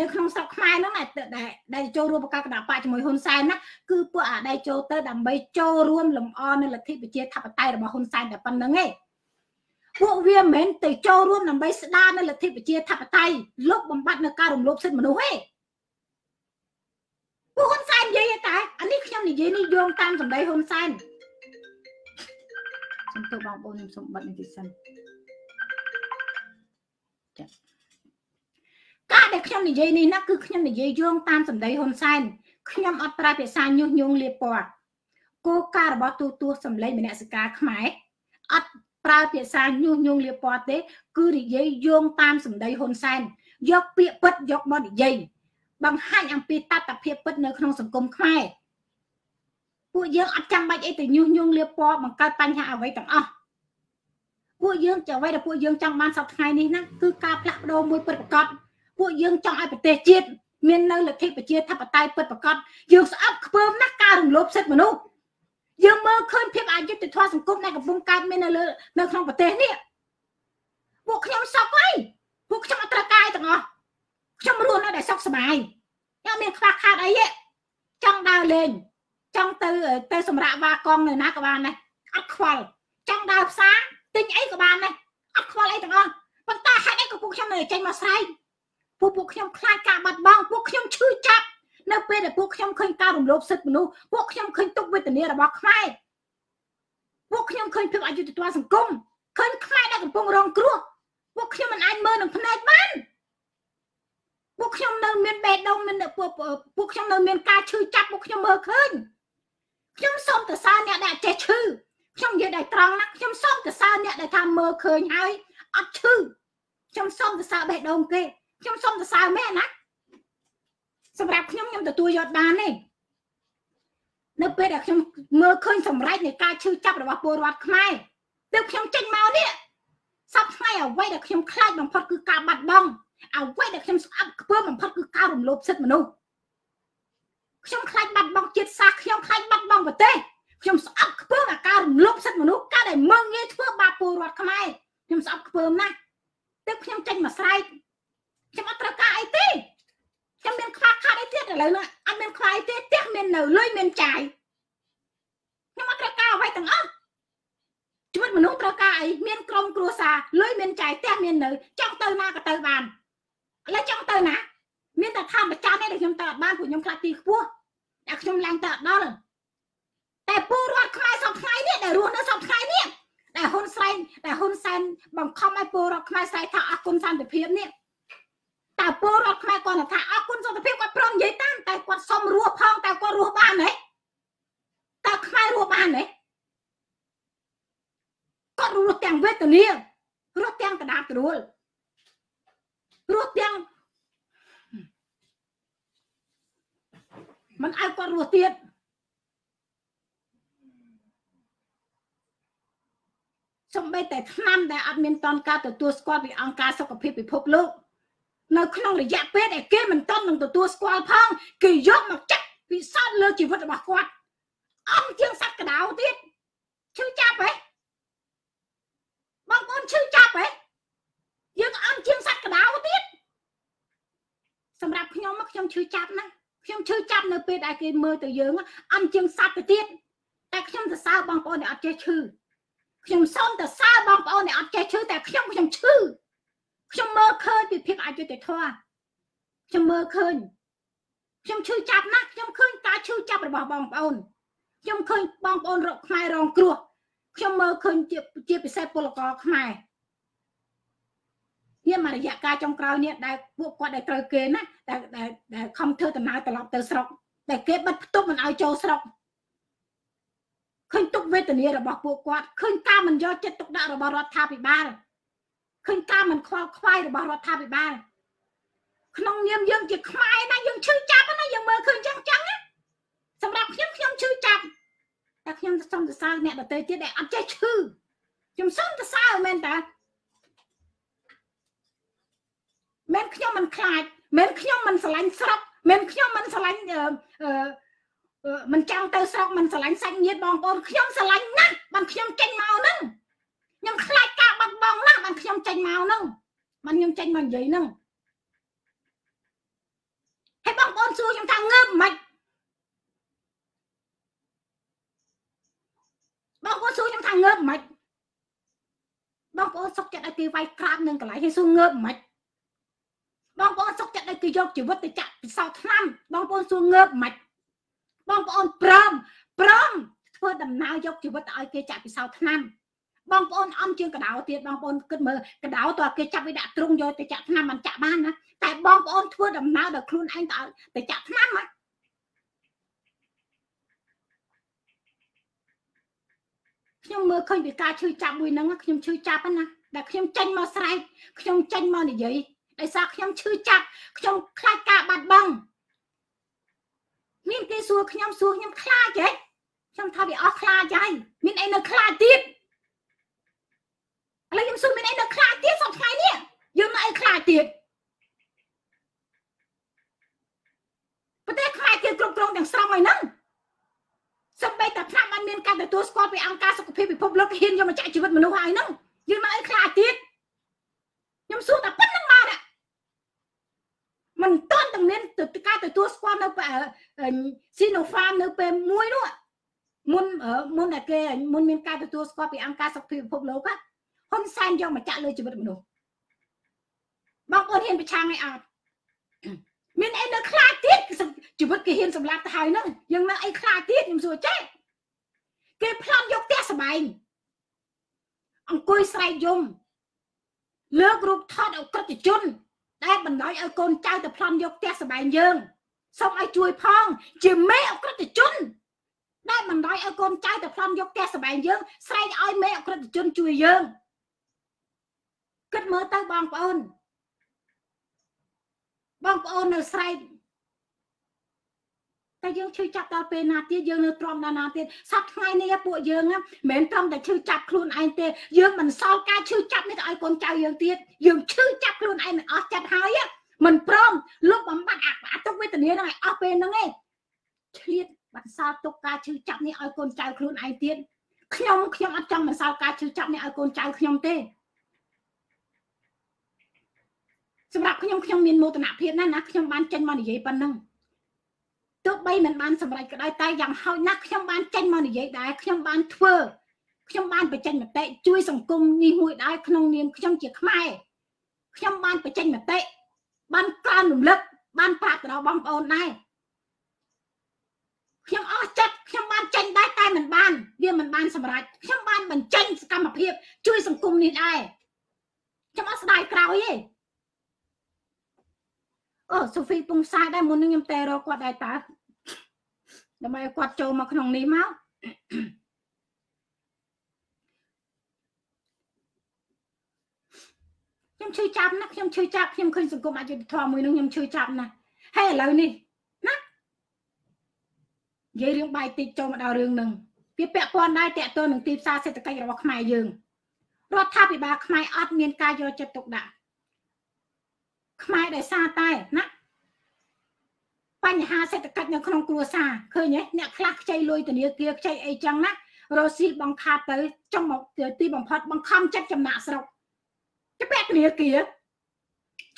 នៅក្នុងស្រុកខ្មែរហ្នឹងដែលដែលចូលរួមបង្កើតគណៈបកជាមួយហ៊ុនសែនណាគឺពួកអាដែលចូលទៅដើម្បីចូលរួមលំអនៅលទ្ធិប្រជាធិបតេយ្យរបស់ហ៊ុនសែនតែប៉ុណ្្នឹងឯងពួកវាមិនមែនទៅចូលរួមដើម្បីស្ដារនៅលទ្ធិប្រជាធិបតេយ្យលុបបំបត្តិនៅការរំលោភសិទ្ធិមនុស្សទេពួកហ៊ុនសែននិយាយតែអានេះខ្ញុំនិយាយនេះយោងតាមសម្ដីហ៊ុនសែនសូមទោសបងប្អូនខ្ញុំសូមបិទនេះទីសិនចាការ ដែលខ្ញុំនិយាយនេះណាគឺខ្ញុំនិយាយយោងតាមសម្ដីហ៊ុនសែនខ្ញុំអត់ប្រើភាសាញុះញង់លៀបពណ៌គោលការណ៍របស់ទូទួសម្លេងមនសិការខ្មែរអត់ប្រើភាសាញុះញង់លៀបពណ៌ទេ គឺនិយាយយោងតាមសម្ដីហ៊ុនសែនយកពាក្យពិតយកមកនិយាយបង្ហាញអំពីតតភាពពិតនៅក្នុងសង្គមខ្មែរពួកយើងអត់ចាំបាច់អីទៅញុះញង់លៀបពណ៌បង្កើតបញ្ហាអ្វីទាំងអស់ពួកយើងចអ្វីដែលពួកយើងចង់បានសប្តាហ៍ថ្ងៃនេះណាគឺការផ្លាស់ប្ដូរមួយពិតប្រាកដ ពួកយើងចង់ឲ្យប្រទេសជាតិមាននៅលទ្ធិប្រជាធិបតេយ្យពិតប្រាកដយើងស្អប់ខ្ពើមណាស់ការរំលោភសិទ្ធិមនុស្សយើងមើលឃើញភាពអយុត្តិធម៌សង្គមដែលកំពុងកើតមាននៅលើនៅក្នុងប្រទេសនេះពួកខ្ញុំសោកហើយពួកខ្ញុំអត់ត្រូវការទាំងអស់ខ្ញុំរស់នៅតែសុខសប្បាយខ្ញុំមានខ្វះខាតអីទេចង់ដើរលេងចង់ទៅទៅសម្រាប់វ៉ាកងនៅណាក៏បានដែរអត់ខ្វល់ចង់ដើរផ្សារទិញអីក៏បានដែរអត់ខ្វល់អីទាំងអស់ប៉ុន្តែហេតុអីក៏ពួកខ្ញុំនៅចេញមកស្រែក ពួកពួកខ្ញុំខ្លាចការបាត់បង់ពួកខ្ញុំឈឺចាប់នៅពេលដែលពួកខ្ញុំឃើញការរំលោភសិទ្ធិមនុស្សពួកខ្ញុំឃើញទុកវេទនារបស់ខ្មែរពួកខ្ញុំឃើញភាពអយុត្តិធម៌សង្គមឃើញខ្មែរដែលកំពុងរងគ្រោះពួកខ្ញុំមិនអាចមើលនឹងភ្នែកបានពួកខ្ញុំនៅមានបេះដូងមានពួកពួកខ្ញុំនៅមានការឈឺចាប់ពួកខ្ញុំមើលឃើញខ្ញុំសូមទៅសើអ្នកដែលចេះឈឺខ្ញុំនិយាយដែរត្រង់ណាខ្ញុំសូមទៅសើអ្នកដែលថាមើលឃើញហើយអត់ឈឺខ្ញុំសូមទៅសើបេះដូងគេ ខ្ញុំសូមសរសើរមែនណាសម្រាប់ខ្ញុំខ្ញុំទទួលយកបានទេនៅពេលដែលខ្ញុំមើលឃើញសម្រេចនៃការឈឺចាប់របស់ពលរដ្ឋខ្មែរទើបខ្ញុំចេញមកនេះសពថ្ងៃអ្វីដែលខ្ញុំខ្លាចបំផុតគឺការបាត់បង់អ្វីដែលខ្ញុំស្អប់ខ្ពើមបំផុតគឺការរំលោភសិទ្ធិមនុស្សខ្ញុំខ្លាចបាត់បង់ជាតិសាសន៍ខ្ញុំខ្លាចបាត់បង់ប្រទេសខ្ញុំស្អប់ខ្ពើមអាការរំលោភសិទ្ធិមនុស្សការដែលមើងងាយធ្វើបាបពលរដ្ឋខ្មែរខ្ញុំស្អប់ខ្ពើមណាស់ទើបខ្ញុំចេញមកស្រែក ខ្ញុំអត់ត្រូវការអីទេខ្ញុំមានខ្វះខាតអីទៀតឥឡូវនេះអត់មានខ្វះអីទេផ្ទះមាននៅលុយមានចាយខ្ញុំអត់ត្រូវការអ្វីទាំងអស់ជីវិតមនុស្សត្រូវការអីមានក្រុមគ្រួសារលុយមានចាយផ្ទះមាននៅចង់ទៅណាក៏ទៅបានឥឡូវចង់ទៅណា មានតែថាម្ចាស់នេះដែលខ្ញុំទៅអត់បានព្រោះខ្ញុំខ្លាចទីខ្ពស់តែខ្ញុំឡើងទៅអត់ដល់តែពលរដ្ឋខ្មែរសពថ្ងៃនេះដែលរស់នៅសពថ្ងៃនេះដែលហ៊ុនសែនដែលហ៊ុនសែនបង្ខំឲ្យពលរដ្ឋខ្មែរស្រែកថាអរគុណសន្តិភាពនេះ តើពលរដ្ឋខ្មែរគាត់ថាអរគុណសុខភាពគាត់ព្រមនិយាយតាមតែគាត់សុំរស់ផងតើគាត់រស់បានទេតើខ្មែរបានទេគាត់រស់ទាំងវេទនារស់ទាំងកដាបត្រួលរស់ទាំងมันឲ្យគាត់រស់ទៀតសំបីតែឆ្នាំដែលអត់មានតនការទទួលស្គាល់ពីអង្គការសុខភាពពិភពលោក នៅក្នុងរយៈពេលដែលគេមិនតន់នឹងទទួលស្គាល់ផងគេយកមកចាក់ពិសោធន៍លើជីវិតរបស់គាត់អំជាងសត្វកដោទៀតឈឺចាប់ហ៎បងប្អូនឈឺចាប់ហ៎យើងអំជាងសត្វកដោទៀតសម្រាប់ខ្ញុំខ្ញុំឈឺចាប់ណាស់ខ្ញុំឈឺចាប់នៅពេលដែលគេមើលទៅយើងអំជាងសត្វទៅទៀតតែខ្ញុំសរសើរបងប្អូនដែលអត់ចេះឈឺខ្ញុំសូមសរសើរបងប្អូនដែលអត់ចេះឈឺតែខ្ញុំខ្ញុំឈឺ ខ្ញុំមើលឃើញពីភាពអយុត្តិធម៌ខ្ញុំមើលឃើញខ្ញុំឈឺចាប់ណាស់ខ្ញុំឃើញការឈឺចាប់របស់បងប្អូនខ្ញុំឃើញបងប្អូនរកខ្មែររងគ្រោះខ្ញុំមើលឃើញជាជាពិសេសពលករខ្មែរនេះមករយៈកាលចុងក្រោយនេះដែលពួកគាត់ដែលត្រូវគេណាដែលដែលខំធ្វើដំណើរត្រឡប់ទៅស្រុកតែគេបិទផ្ទុកមិនឲ្យចូលស្រុកឃើញទុកវេទនារបស់ពួកគាត់ឃើញការមិនយកចិត្តទុកដាក់របស់រដ្ឋាភិបាល ឃើញការមិនខ្វល់ខ្វាយរបស់រដ្ឋាភិបាលក្នុងនាមយើងជាខ្មែរណាយើងឈឺចាប់ណាយើងមើលឃើញចឹងចឹងណាសម្រាប់ខ្ញុំខ្ញុំឈឺចាប់តែខ្ញុំសូមសរសើរអ្នកដទៃទៀតដែលអត់ចេះឈឺខ្ញុំសូមសរសើរមែនតាមែនខ្ញុំមិនខ្លាចមែនខ្ញុំមិនស្រឡាញ់ស្រុកមែនខ្ញុំមិនស្រឡាញ់អឺមិនចង់ទៅស្រុកមិនស្រឡាញ់សាច់ញាតិបងប្អូនខ្ញុំស្រឡាញ់ណាស់បានខ្ញុំចេញមកហ្នឹងខ្ញុំខ្លាចការ បាត់បង់ណាស់បានខ្ញុំចេញមកហ្នឹងបានខ្ញុំចេញមកនិយាយហ្នឹងហើយបងប្អូនសួរខ្ញុំថាងើបមិនបងប្អូនសួរខ្ញុំថាងើបមិនបងប្អូនសុកចិត្តឲ្យគេវាយក្រាបនឹងកន្លែងឲ្យសួងើបមិនបងប្អូនសុកចិត្តឲ្យគេយកជីវិតទៅចាក់ពិសោធន៍ឆ្នាំបងប្អូនសួងើបមិនបងប្អូនព្រមព្រមធ្វើដំណើរយកជីវិតឲ្យគេចាក់ពិសោធន៍ឆ្នាំ បងប្អូនអំជាងកដោទៀតបងប្អូនគិតមើលកដោតើគេចាប់វាដាក់ទ្រុងយកទៅចាក់ឆ្នាំមិនចាក់បានណាតែបងប្អូនធ្វើដំណើរដល់ខ្លួនឯងទៅទៅចាក់ឆ្នាំណាខ្ញុំមើលឃើញពីការឈឺចាប់មួយហ្នឹងខ្ញុំឈឺចាប់ណាដែលខ្ញុំចេញមកស្រែកខ្ញុំចេញមកនិយាយដោយសារខ្ញុំឈឺចាប់ខ្ញុំខ្លាចការបាត់បង់មានគេសួរខ្ញុំសួរខ្ញុំខ្លាចហ៎ខ្ញុំថាវាអស់ខ្លាចហើយមានអីនៅខ្លាចទៀត ឥឡូវខ្ញុំសួរមានអីនៅខ្លាចទៀតសប្តាហ៍នេះយើងនៅអីខ្លាចទៀតប្រទេសខ្មែរគេគ្រប់គ្រងទាំងស្រុងហើយហ្នឹងសំបីតែឆ្នាំបានមានការទទួលស្គាល់ពីអង្គការសុខភាពពិភពលោកហ៊ានយកមកចាក់ជីវិតមនុស្សហើយហ្នឹងយើងនៅអីខ្លាចទៀតខ្ញុំសួរតែប៉ុណ្្នឹងមកណាមិនទាន់តែមានការទទួលស្គាល់នៅស៊ីណូហ្វាមនៅពេលមួយនោះមុនមុនតែគេមុនមានការទទួលស្គាល់ពីអង្គការសុខភាពពិភពលោកហ៊ុន សែនយកមកចាក់លើជីវិតមនុស្សបងប្អូនហ៊ានប្រឆាំងឲ្យអត់មានអីនៅខ្លាចទៀតជីវិតគេហ៊ានសម្លាប់ទៅហើយហ្នឹងយើងនៅអីខ្លាចទៀតខ្ញុំសួរចេះគេប្លន់យកផ្ទះសម្បែងអង្គុយស្រែកយំលើករូបថតអក្រិតជន ដែលបណ្ដោយឲ្យកូនចៅទៅប្លន់យកផ្ទះសម្បែងយើងសូមឲ្យជួយផង ជាមេអក្រិតជនដែលបណ្ដោយឲ្យកូនចៅទៅប្លន់យកផ្ទះសម្បែងយើងស្រែកឲ្យមេអក្រិតជនជួយយើង គិតមើលទៅបងប្អូន បងប្អូននៅស្រែកតែយើងឈឺចាប់ដល់ពេលណាទៀតយើងនៅទ្រាំដល់ណាទៀតសប្តាហ៍ថ្ងៃនេះពួកយើងមិនមែនត្រឹមតែឈឺចាប់ខ្លួនឯងទេយើងមិនសល់ការឈឺចាប់នេះទៅឲ្យកូនចៅយើងទៀតយើងឈឺចាប់ខ្លួនឯងមិនអស់ចិត្តហើយមិនព្រមលុបបំបត្តិអតុវេទនាហ្នឹងឲ្យអស់ពេលហ្នឹងឯងឆ្លៀតបន្សល់ទុកការឈឺចាប់នេះឲ្យកូនចៅខ្លួនឯងទៀតខ្ញុំខ្ញុំអត់ចង់បន្សល់ការឈឺចាប់នេះឲ្យកូនចៅខ្ញុំទេ សម្រាប់ខ្ញុំខ្ញុំមានមោទនភាពណាស់ណាខ្ញុំបានចេញមកនិយាយប៉ុណ្ណឹងទោះបីមិនបានសម្រេចក៏ដោយតែយ៉ាងហោចណាស់ខ្ញុំបានចេញមកនិយាយដែរខ្ញុំបានធ្វើខ្ញុំបានបញ្ចេញមតិជួយសង្គមនេះមួយដែរក្នុងនាមខ្ញុំជាខ្មែរខ្ញុំបានបញ្ចេញមតិបានក្រើនរំលឹកបានប្រាប់ទៅដល់បងប្អូនដែរខ្ញុំអស់ចិត្តខ្ញុំបានចេញដែរតែមិនបានវាមិនបានសម្រេចខ្ញុំបានបញ្ចេញសកម្មភាព ជួយសង្គមនេះដែរខ្ញុំអត់ស្ដាយក្រោយទេ អូសូហ្វីពងសាយដែរមុននឹងខ្ញុំតែរកគាត់ដែរតើដើម្បីឲ្យគាត់ចូលមកក្នុងនេះមកខ្ញុំឈឺចាប់ណាខ្ញុំឈឺចាប់ខ្ញុំឃើញសង្គមអយុត្តិធម៌មួយនឹងខ្ញុំឈឺចាប់ណាហើយឥឡូវនេះណានិយាយរឿងបាយតិចចូលមកដល់រឿងនឹងវាពាក់ព័ន្ធដែរតកតទៅនឹងទីផ្សារសេដ្ឋកិច្ចរបស់ខ្មែរយើងរដ្ឋាភិបាលខ្មែរអត់មានការយកចិត្តទុកដាក់ ខ្មែរដោយសារតែណាបញ្ហាសេដ្ឋកិច្ចនៅក្នុងគ្រួសារឃើញទេអ្នកខ្លះខ្ចីលុយធនាគារខ្ចីអីចឹងណារស់ស៊ីលបង្ខាត់ទៅចង់មកទីបំផុតបង្ខំចិត្តចំណាក់ស្រុកចពាក់ធនាគារ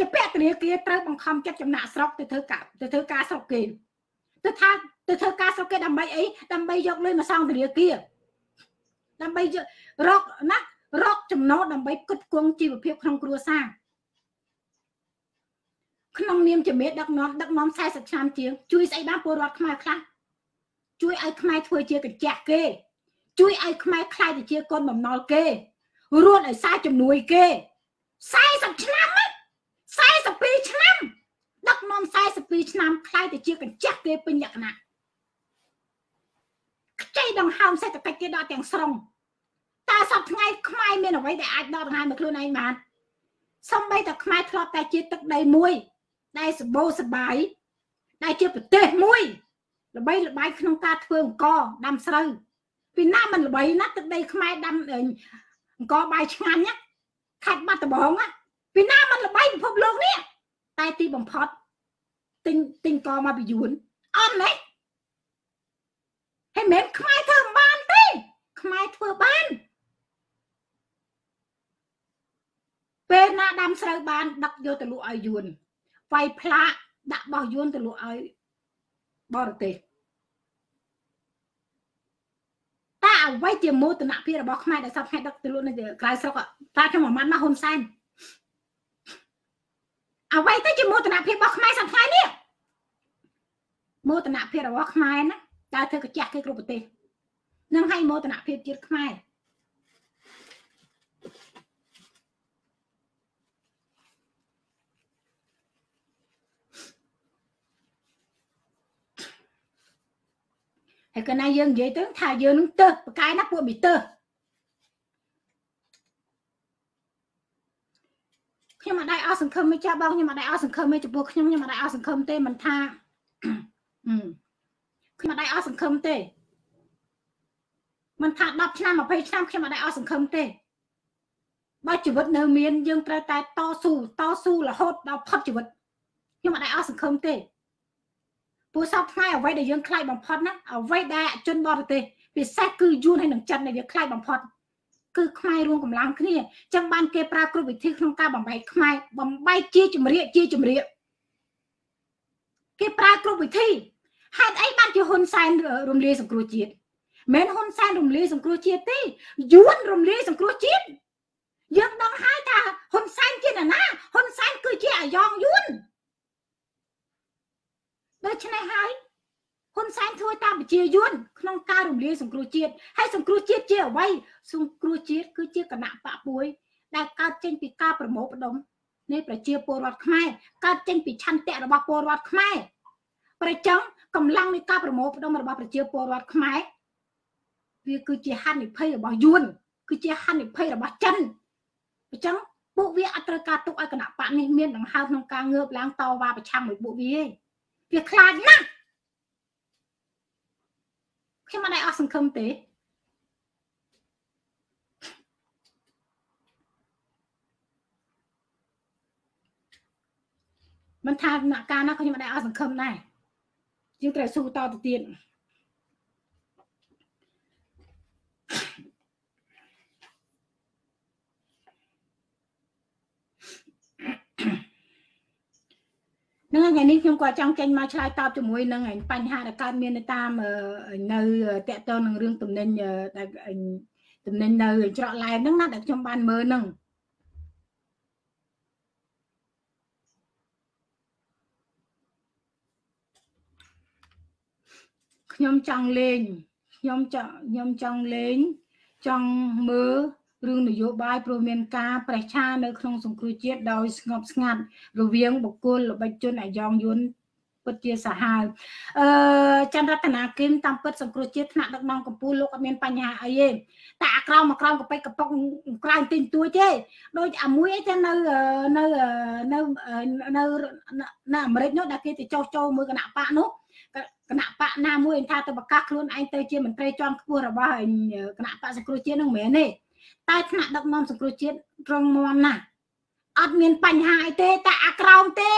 ចពាក់ធនាគារត្រូវបង្ខំចិត្តចំណាក់ស្រុកទៅធ្វើការទៅធ្វើការស្រុកគេទៅថាទៅធ្វើការស្រុកគេដើម្បីអីដើម្បីយកលុយមកសងធនាគារដើម្បីយករកណារកចំណូលដើម្បីគិតគង់ជីវភាពក្នុងគ្រួសារ ក្នុងនាមជាមេដឹកនាំដឹកនាំ40ឆ្នាំជាងជួយស្អីបានពលរដ្ឋខ្មែរខ្លះជួយឲ្យខ្មែរធ្វើជាកញ្ចក់គេ ជួយឲ្យខ្មែរខ្លាយទៅជាកូនបំណុលគេរួនឲ្យសារជំនួយគេ40ឆ្នាំ42ឆ្នាំដឹកនាំ42ឆ្នាំខ្លាយទៅជាកញ្ចក់គេពេញលក្ខណៈខ្ចីដង្ហើមសេដ្ឋកិច្ចគេដល់ទាំងស្រុងតើសប្ថ្ងៃខ្មែរមានអ្វីដែលអាចដកដង្ហើមមកខ្លួនឯងបានសំបីតែខ្មែរធ្លាប់តែជាទឹកដីមួយ ដែលសម្បូរសបាយដែលជាប្រទេសមួយល្បីល្បាញក្នុងការធ្វើអង្គដាំស្រូវពីណាមិនល្បីណាទឹកដីខ្មែរដាំអង្គបាយឆ្ងាញ់ណាខេត្តបាត់ដំបងណាពីណាមិនល្បីពិភពលោកនេះតែទីបំផុតទិញទិញកមកពីយួនអត់ទេហើយមិនខ្មែរធ្វើមិនបានទេខ្មែរធ្វើបានពេលណាដាំស្រូវបានដឹកយកទៅលក់ឲ្យយួន វាយផ្លាកដាក់បោះយួនទៅលក់ឲ្យបរទេសតើអ្វីជាមោទនភាពរបស់ខ្មែរដែលសពថ្ងៃដឹកទៅលក់នៅក្រៅស្រុកតាខ្ញុំមិនបានមកហ៊ុនសែនអ្វីទៅជាមោទនភាពរបស់ខ្មែរសប្តាហ៍នេះមោទនភាពរបស់ខ្មែរណាតើធ្វើកញ្ចាស់គេគ្រប់ប្រទេសនឹងឲ្យមោទនភាពជាតិខ្មែរ ហើយកណាយើងនិយាយទៅថាយើងនឹងទៅបកែណាពួកមីទៅខ្ញុំអត់ដែរអស់សង្ឃឹមទេចាបងខ្ញុំអត់ដែរអស់សង្ឃឹមទេចំពោះខ្ញុំខ្ញុំអត់ដែរអស់សង្ឃឹមទេមិនថាខ្ញុំអត់ដែរអស់សង្ឃឹមទេមិនថា10ឆ្នាំ20ឆ្នាំខ្ញុំអត់ដែរអស់សង្ឃឹមទេបើជីវិតនៅមានយើងត្រូវតែតស៊ូតស៊ូរហូតដល់ផុតជីវិតខ្ញុំអត់ដែរអស់សង្ឃឹមទេ ព្រោះសពថ្ងៃអ្វីដែលយើងខ្លាចបំផុតណាអ្វីដែលជនបរទេសពិសេសគឺយួនហើយនឹងចិនដែលវាខ្លាចបំផុតគឺខ្មែររួមកម្លាំងគ្នាចឹងបានគេប្រើគ្រប់វិធីក្នុងការបំបែកខ្មែរបំបែកជាជំរាកជាជំរាកគេប្រើគ្រប់វិធីហេតុអីបានជាហ៊ុនសែនរំលាយសង្គ្រោះជាតិមិនហ៊ុនសែនរំលាយសង្គ្រោះជាតិទេយួនរំលាយសង្គ្រោះជាតិយើងដឹងហើយថាហ៊ុនសែនជាណាហ៊ុនសែនគឺជាអាយ៉ងយួន ដូច្នេះហើយហ៊ុនសែនធ្វើតាមបញ្ជាយួនក្នុងការរំលាយសង្គ្រោះជាតិហើយសង្គ្រោះជាតិជាអ្វីសង្គ្រោះជាតិគឺជាគណៈបកមួយដែលកើតចេញពីការប្រមូលផ្ដុំនៃប្រជាពលរដ្ឋខ្មែរកើតចេញពីឆន្ទៈរបស់ពលរដ្ឋខ្មែរប្រចឹងកម្លាំងនៃការប្រមូលផ្ដុំរបស់ប្រជាពលរដ្ឋខ្មែរវាគឺជាហានិភ័យរបស់យួនគឺជាហានិភ័យរបស់ចិនអញ្ចឹងពួកវាអត់ត្រូវការទុកឲ្យគណៈបកនេះមានដង្ហើមក្នុងការងើបឡើងតវ៉ាប្រឆាំងមួយពួកវាទេ វាខ្លាចណាស់ខ្ញុំមិនដែលអស់សង្ឃឹមទេមិនថាដំណាក់កាលណាខ្ញុំមិនដែលអស់សង្ឃឹមដែរយើងត្រូវស៊ូតទៅទៀត នឹងថ្ងៃនេះខ្ញុំក៏ចង់ចេញមកឆ្លើយតបជាមួយនឹងបញ្ហាដែលកើតមាននៅតាមនៅតកតនឹងរឿងតំណែងដែលតំណែងនៅច្រកឡែនហ្នឹងណាដែលខ្ញុំបានមើលហ្នឹងខ្ញុំចង់លេងខ្ញុំចង់ខ្ញុំចង់លេងចង់មើល រឿងនយោបាយព្រោះមានការប្រេះឆានៅក្នុងសង្គ្រោះជាតិដោយស្ងប់ស្ងាត់រវាងបុគ្គលល្បិចជនអាយ៉ងយួនពិតជាសាហាវអឺចន្ទរតនាគឹមតាមពិតសង្គ្រោះជាតិថ្នាក់ដឹកនាំកម្ពុជាលោកអត់មានបញ្ហាអីទេតែអាក្រមអាក្រមកប៉ិចកប៉ុកក្រៅទីងទួចទេដូចអាមួយអីទៅនៅនៅនៅនៅនៅអាមេរិកនោះដែលគេទៅចោះចូលមើលគណៈបកនោះគណៈបកណាមួយថាទៅប្រកាសខ្លួនឯងទៅជាមន្ត្រីជាន់ខ្ពស់របស់គណៈបកសង្គ្រោះជាតិនឹងមិនមែនទេ តែថ្នាក់ដឹកនាំសង្គ្រោះជាតិរងមាំណាស់អត់មានបញ្ហាអីទេតែអាក្រមទេ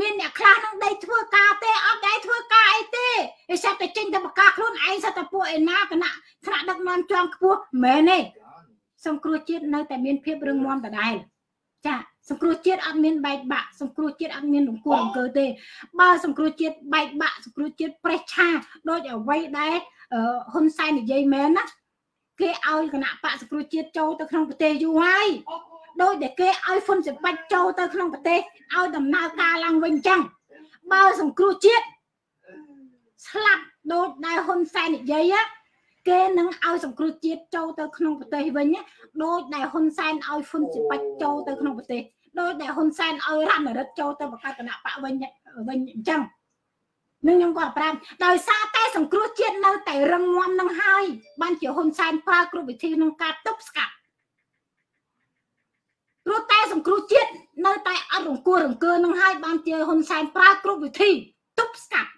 មានអ្នកខ្លះនឹងដេកធ្វើការទេអត់ដេកធ្វើការអីទេឯសិតតែចេញទៅប្រកាសខ្លួនឯងសិតតែពួកឯណាគណៈថ្នាក់ដឹកនាំជាន់ខ្ពស់មែនទេសង្គ្រោះជាតិនៅតែមានភាពរឹងមាំដដែលចាសង្គ្រោះជាតិអត់មានបែកបាក់សង្គ្រោះជាតិអត់មានរង្គោះរង្គើទេបើសង្គ្រោះជាតិបែកបាក់សង្គ្រោះជាតិប្រេះឆាដូចអ្វីដែលហ៊ុនសែននិយាយមែនណា គេឲ្យគណៈបកសង្គ្រោះជាតិចូលទៅក្នុងប្រទេសយូរហើយដោយដែលគេឲ្យហ្វុនសិបាច់ចូលទៅក្នុងប្រទេសឲ្យដំណើរការឡើងវិញចឹងបើសង្គ្រោះជាតិស្លាប់ដូចដែលហ៊ុនសែននិយាយគេនឹងឲ្យសង្គ្រោះជាតិចូលទៅក្នុងប្រទេសវិញដូចដែលហ៊ុនសែនឲ្យហ្វុនសិបាច់ចូលទៅក្នុងប្រទេសដោយដែលហ៊ុនសែនឲ្យរណរិទ្ធចូលទៅបង្កើតគណៈបកវិញវិញអញ្ចឹង នឹងខ្ញុំក៏ប្រាប់ដោយសារតែសង្គ្រោះជាតិនៅតែរឹងមាំនឹងហើយបានជាហ៊ុនសែនប្រើគ្រប់វិធីក្នុងការទប់ស្កាត់ព្រោះតែសង្គ្រោះជាតិនៅតែអត់រង្គោះរង្គើនឹងហើយបានជាហ៊ុនសែនប្រើគ្រប់វិធីទប់ស្កាត់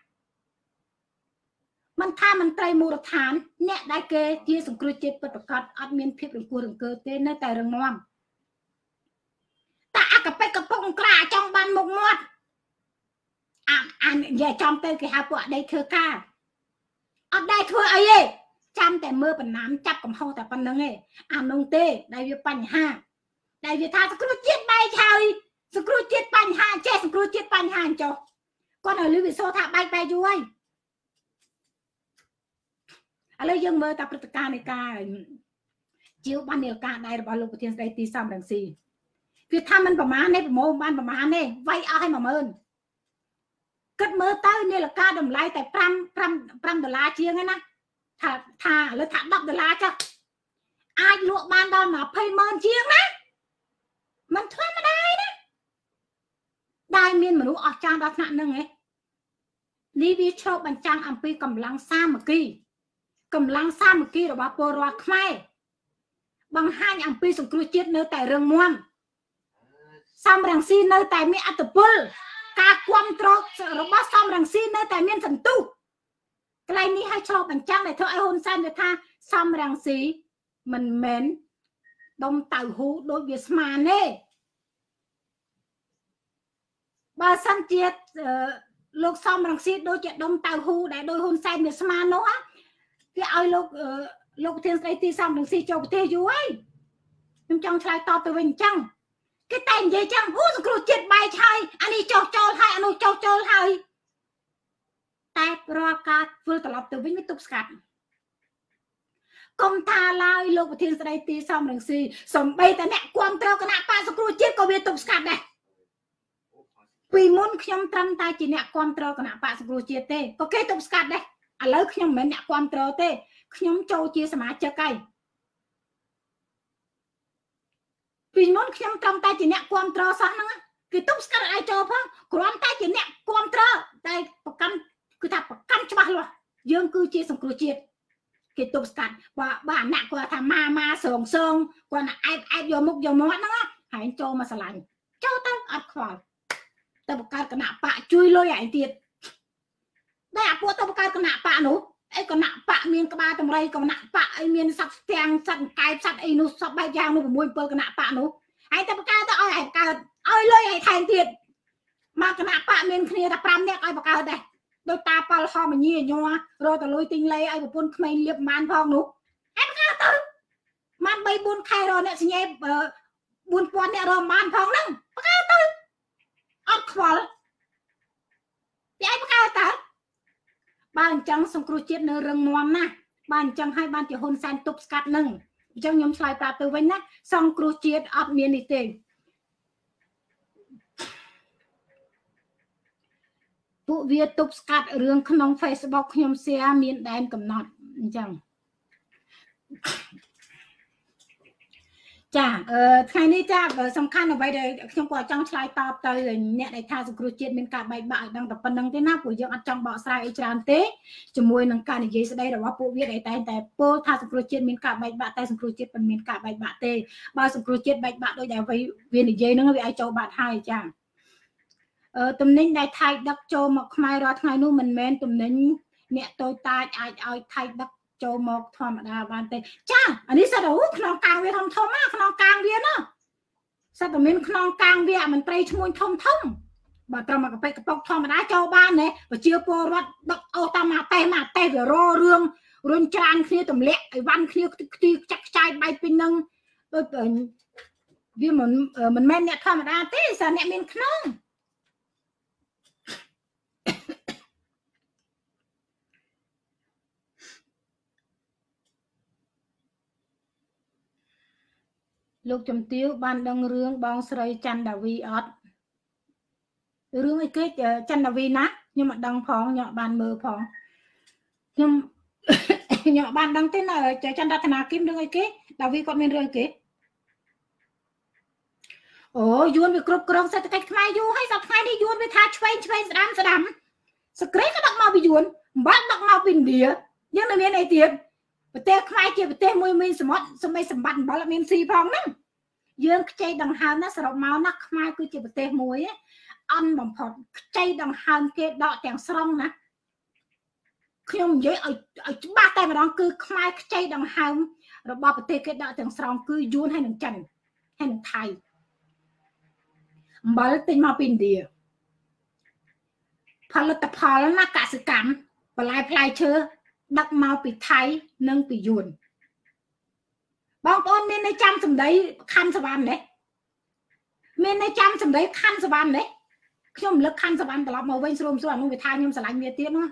មិនថាមន្ត្រីមូលដ្ឋាន អ្នកដែលគេជាសង្គ្រោះជាតិពិតប្រាកដអត់មានភាពរង្គោះរង្គើទេនៅតែរឹងមាំតែអកពេកកពុកក្រាចង់បានមុខមាត់ អាអានិយាយចំទៅគេហៅពួកអដីធ្វើការអត់ដែរធ្វើអីទេចាំតែមើលបណ្ណាំចាប់កំហុសតែប៉ុណ្្នឹងឯងអានោះទេដែលវាបញ្ហាដែលវាថាសង្គ្រោះជាតិបែកហើយសង្គ្រោះជាតិបញ្ហាចេះសង្គ្រោះជាតិបញ្ហាអញ្ចោះគាត់ឲ្យលឺវិសោថាបែកបែកយូរហើយឥឡូវយើងមើលតាព្រឹត្តិការណ៍នៃការជាវបាននីលការដៃរបស់លោកប្រធានស្ដីទីសំរងស៊ីវាថាมันប្រមាណទេប្រមូលបានប្រមាណទេវាយអស់ឲ្យ10000 គិតមើលទៅនីលការតម្លៃតែ5 5 5ដុល្លារជាងឯណាថាថាឥឡូវថា10ដុល្លារចុះអាចលក់បានដល់20ម៉ឺនជាងណាมันធម្មតាណាដែលមានមនុស្សអស្ចារ្យដល់ថ្នាក់ហ្នឹងឯងនេះវាឆ្លុះបញ្ចាំងអំពីកម្លាំងសាមគ្គីកម្លាំងសាមគ្គីរបស់ពលរដ្ឋខ្មែរបង្ហាញអំពីសង្គ្រោះជាតិនៅតែរឹងមាំសំរងស៊ីនៅតែមានអត្តពល ការគ្រប់គ្រងរបស់សំរងស៊ីនៅតែមានសន្ទុះកន្លែងនេះឲ្យឆ្លុះបញ្ចាំងដែលធ្វើឲ្យហ៊ុនសែនវាថាសំរងស៊ីមិនមែនដុំតៅហ៊ូដូចវាស្មានទេបើសិនជាលោកសំរងស៊ីដូចជាដុំតៅហ៊ូដែលដោយហ៊ុនសែនវាស្មាននោះគេឲ្យលោកលោកប្រធានស្ដីទីសំរងស៊ីចូលប្រទេសយូរហើយខ្ញុំចង់ឆ្លើយតបទៅវិញអញ្ចឹង គេតែនិយាយចឹងអូសង្គ្រោះជាតិបែកហើយអានេះចោះចូលហើយអានោះចោះចូលហើយតែរាល់ការធ្វើត្រឡប់ទៅវិញវាទប់ស្កាត់កុំថាឡើយលោកប្រធានស្ដីទីសំរងស៊ីសំបីតែអ្នកគ្រប់គ្រងគណៈបកសង្គ្រោះជាតិក៏វាទប់ស្កាត់ដែរពីមុនខ្ញុំត្រឹមតែជាអ្នកគ្រប់គ្រងគណៈបកសង្គ្រោះជាតិទេក៏គេទប់ស្កាត់ដែរឥឡូវខ្ញុំមិនមែនអ្នកគ្រប់គ្រងទេខ្ញុំចូលជាសមាជិកហើយ ពីមុនខ្ញុំត្រឹមតែជាអ្នកគ្រប់គ្រងសោះហ្នឹងគឺទប់ស្កាត់ឲ្យចូលផងគ្រាន់តែជាអ្នកគ្រប់គ្រងតែប្រកាន់គឺថាប្រកាន់ច្បាស់លាស់យើងគឺជាសង្គ្រោះជាតិគេទប់ស្កាត់បើបើអាអ្នកគាត់ថាម៉ាម៉ាសងសងគាត់អែបអែបយកមុខយកមាត់ហ្នឹងហើយចូលមកស្រឡាញ់ចូលទៅអត់ខ្វល់ទៅបង្កើតគណៈបកជួយលុយឯងទៀតតែអាពួកទៅបង្កើតគណៈបកនោះ អីគណៈបកមានក្បាលតម្រៃគណៈបកអីមានសត្វស្ទាំងសត្វកែបសត្វអីនោះសពបែបយ៉ាងនោះ6 7គណៈបកនោះហើយតែបង្កើតទៅឲ្យឯងកើតឲ្យលុយឲ្យថែមទៀតមកគណៈបកមានគ្នាតែ5នាក់ឲ្យបង្កើតដែរដោយតាប៉លហមញីញ័ររកតលុយទិញលេឲ្យប្រពន្ធក្មេងលៀបបានផងនោះអែបង្កើតទៅបាន3 4ខែរកអ្នកសញ្ញេ4000អ្នករកបានផងហ្នឹងបង្កើតទៅអត់ខ្វល់ពីឯងបង្កើតតើ បើអញ្ចឹងសង្គ្រោះជាតិនៅរឹងមាំណាស់បើអញ្ចឹងហើយបានជាហ៊ុនសែនទប់ស្កាត់នឹងអញ្ចឹងខ្ញុំឆ្លើយប្រាប់ទៅវិញណាសង្គ្រោះជាតិអត់មាននេះទេពួកវាទប់ស្កាត់រឿងក្នុង Facebook ខ្ញុំ share មានដែនកំណត់អញ្ចឹង ចាអឺថ្ងៃនេះចាសំខាន់អ្វីដែលខ្ញុំក៏ចង់ឆ្លើយតបទៅអ្នកដែលថាសង្គ្រោះជាតិមានការបែកបាក់ឲ្យដឹងតែប៉ុណ្្នឹងទេណាព្រោះយើងអត់ចង់បកស្រាយអីច្រើនទេជាមួយនឹងការនិយាយស្ដីរបស់ពួកវាដែលតែតែពោលថាសង្គ្រោះជាតិមានការបែកបាក់តែសង្គ្រោះជាតិមិនមានការបែកបាក់ទេបើសង្គ្រោះជាតិបែកបាក់ដោយដែលវានិយាយហ្នឹងវាឲ្យចូលបាត់ហើយចាអឺតំណែងដែលថៃដឹកចូលមកខ្មែររាល់ថ្ងៃនោះមិនមែនតំណែងអ្នកតូចតាចអាចឲ្យថៃដឹក ចូលមកធម្មតាបានទេចាអានេះសិតអូក្នុងកាំងវាធំធំណាក្នុងកាំងវាណាសិតតែមានក្នុងកាំងវាមន្ត្រីឈ្មោះធំធំបើត្រឹមមកកប៉ិកប៉ុកធម្មតាចូលបានទេប្រជាពលរដ្ឋដឹកអូតាមមកតេមកតេវាររឿងរុញច្រានគ្នាទម្លាក់អីវ៉ាន់គ្នាខ្ទីចាក់ខ្ចាយបែកពេញនឹងដូចវាមិនមិនមែនអ្នកធម្មតាទេសារអ្នកមានក្នុង លោកជំទាវបានដឹងរឿងបងស្រីច័ន្ទដាវីអត់រឿងអីគេច័ន្ទដាវីណាខ្ញុំអត់ដឹងផងខ្ញុំបានមើលផងខ្ញុំខ្ញុំបានដឹងទេណាច័ន្ទរតនាគឹមរឿងអីគេដាវីគាត់មានរឿងអីគេអូយួនវាគ្រប់គ្រងសេដ្ឋកិច្ចខ្មែរយូរហើយសប្តាហ៍នេះយួនវាថាឆ្វេងឆ្វេងស្ដាំស្ដាំសក្រេក៏ដឹកមកពីយួនអំបាក់ដឹកមកពីឥណ្ឌាយើងនៅមានអីទៀត ប្រទេសខ្មែរជាប្រទេសមួយមានសមុទ្រសម្បត្តិសម្បត្តិអំបិលមានស៊ីផងហ្នឹងយើងខ្ចីដង្ហើមណាសរុបមកណាខ្មែរគឺជាប្រទេសមួយអន់បំផុតខ្ចីដង្ហើមគេដកទាំងស្រុងណាខ្ញុំនិយាយឲ្យឲ្យច្បាស់តែម្ដងគឺខ្មែរខ្ចីដង្ហើមរបស់ប្រទេសគេដកទាំងស្រុងគឺយួនហើយនឹងចិនហើយនឹងថៃអំបិលទិញមកពីឥណ្ឌាផលិតផលណាកសិកម្មបន្លែផ្លែឈើ ដឹកមកពីថៃនិងពីយួនបងប្អូនមាននៅចាំសម្ដីខណ្ឌសវណ្ណទេមាននៅចាំសម្ដីខណ្ឌសវណ្ណទេខ្ញុំរំលឹកខណ្ឌសវណ្ណត្រឡប់មកវិញស្រួមស្រួលអានោះវាថាខ្ញុំស្រឡាញ់វាទៀតណា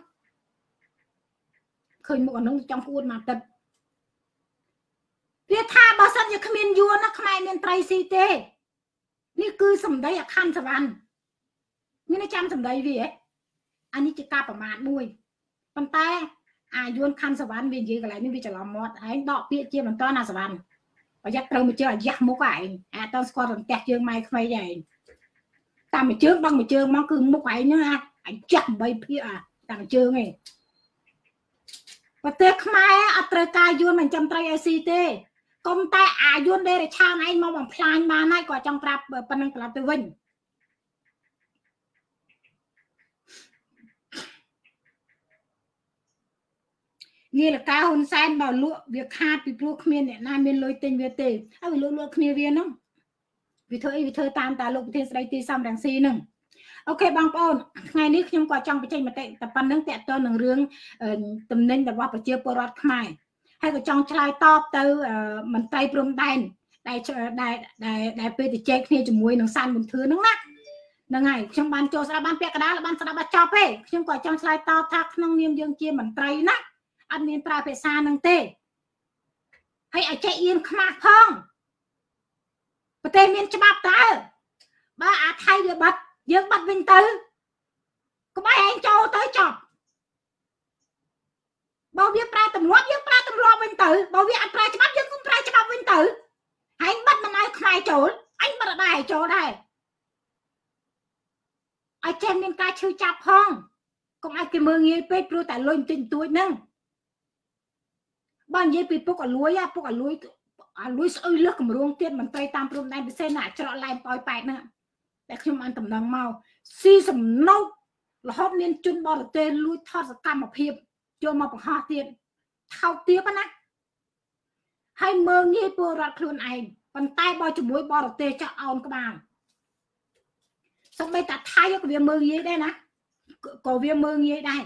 ឃើញមុខអានោះចង់ពួនមកទឹកវាថាបើសិនជាគ្មានយួនណាខ្មែរមានត្រីស៊ីទេនេះគឺសម្ដីអខណ្ឌសវណ្ណមាននៅចាំសម្ដីវាហ៎អានេះជាការប្រមាថមួយប៉ុន្តែ អាយួនខណ្ឌសវណ្ណវានិយាយកន្លែងនេះវាច្រឡំមាត់ឯងដកពាក្យជាបន្តណាសវណ្ណប្រយ័ត្នត្រូវមកជើអាយ៉ាស់មុខឯងអាតើស្គាល់រន្ទះជើងម៉ែក្មេងឯងតាមមួយជើងបងមួយជើងមកគឺមុខឯងហ្នឹងអាយ៉ាស់8ភាគអាតាមជើងឯងប្រទេសខ្មែរអត់ត្រូវការយួនមិនចាំត្រីអេស៊ីទេកុំតែអាយួនដេរឆានឯងមកបំផ្លាញបានហើយក៏ចង់ប្រាប់ប៉ុណ្ណឹងត្រឡប់ទៅវិញ នាឡិកាហ៊ុនសែនបើលក់វាខាតពីព្រោះគ្មានអ្នកណាមានលុយទិញវាទេហើយវាលក់លក់គ្នាវាហ្នឹងវាធ្វើអីវាធ្វើតាមតាលោកប្រធានស្ដីទីសំរងស៊ីហ្នឹងអូខេបងប្អូនថ្ងៃនេះខ្ញុំក៏ចង់បញ្ចេញមតិតែប៉ុណ្្នឹងតកតទៅនឹងរឿងតំណែងរបស់ប្រជាពលរដ្ឋខ្មែរហើយក៏ចង់ឆ្លើយតបទៅមន្ត្រីព្រំដែនដែលដែលដែលពេលទៅជែកគ្នាជាមួយនឹងសានមុនធឿនហ្នឹងណាហ្នឹងហើយខ្ញុំបានចូលស្ដាប់បានពាក់កណ្ដាលបានស្ដាប់បាត់ចប់ទេខ្ញុំក៏ចង់ឆ្លើយតបថាក្នុងនាមយើងជាមន្ត្រីណា អត់មានប្រើភាសានឹងទេហើយឲ្យចេះអៀនខ្មាស់ផងប្រទេសមានច្បាប់តើបើអាថៃវាបាត់យើងបាត់វិញទៅក្បែរឯងចូលទៅចប់បើវាប្រើទម្លាប់យើងប្រើទម្លាប់វិញទៅបើវាអត់ប្រើច្បាប់យើងគុំប្រើច្បាប់វិញទៅហើយបាត់មិនឲ្យខ្មែរចូលអញបាត់ដែរចូលដែរឲ្យចេះមានការឈឺចាប់ផងកុំឲ្យគេមើងងាយពេកព្រោះតែលុយទិញទួចហ្នឹង បើនិយាយពីពុកអលួយពុកអលួយអលួយស្អុយលើសកម្រងទៀតមន្ត្រីតាមព្រំដែនពិសេសណាច្រកឡែមប៉ោយប៉ែតហ្នឹងតែខ្ញុំបានតំណងមកស៊ីសំណុករហូតមានជនបរទេសលួចថតសកម្មភាពចូលមកបង្ហោះទៀតថោកទៀតណាហើយមើងងាយពលរដ្ឋខ្លួនឯងប៉ុន្តែបើជាមួយបរទេសចាស់អោនក្បាលសំបីតាថៃក៏វាមើងងាយដែរណាក៏វាមើងងាយដែរ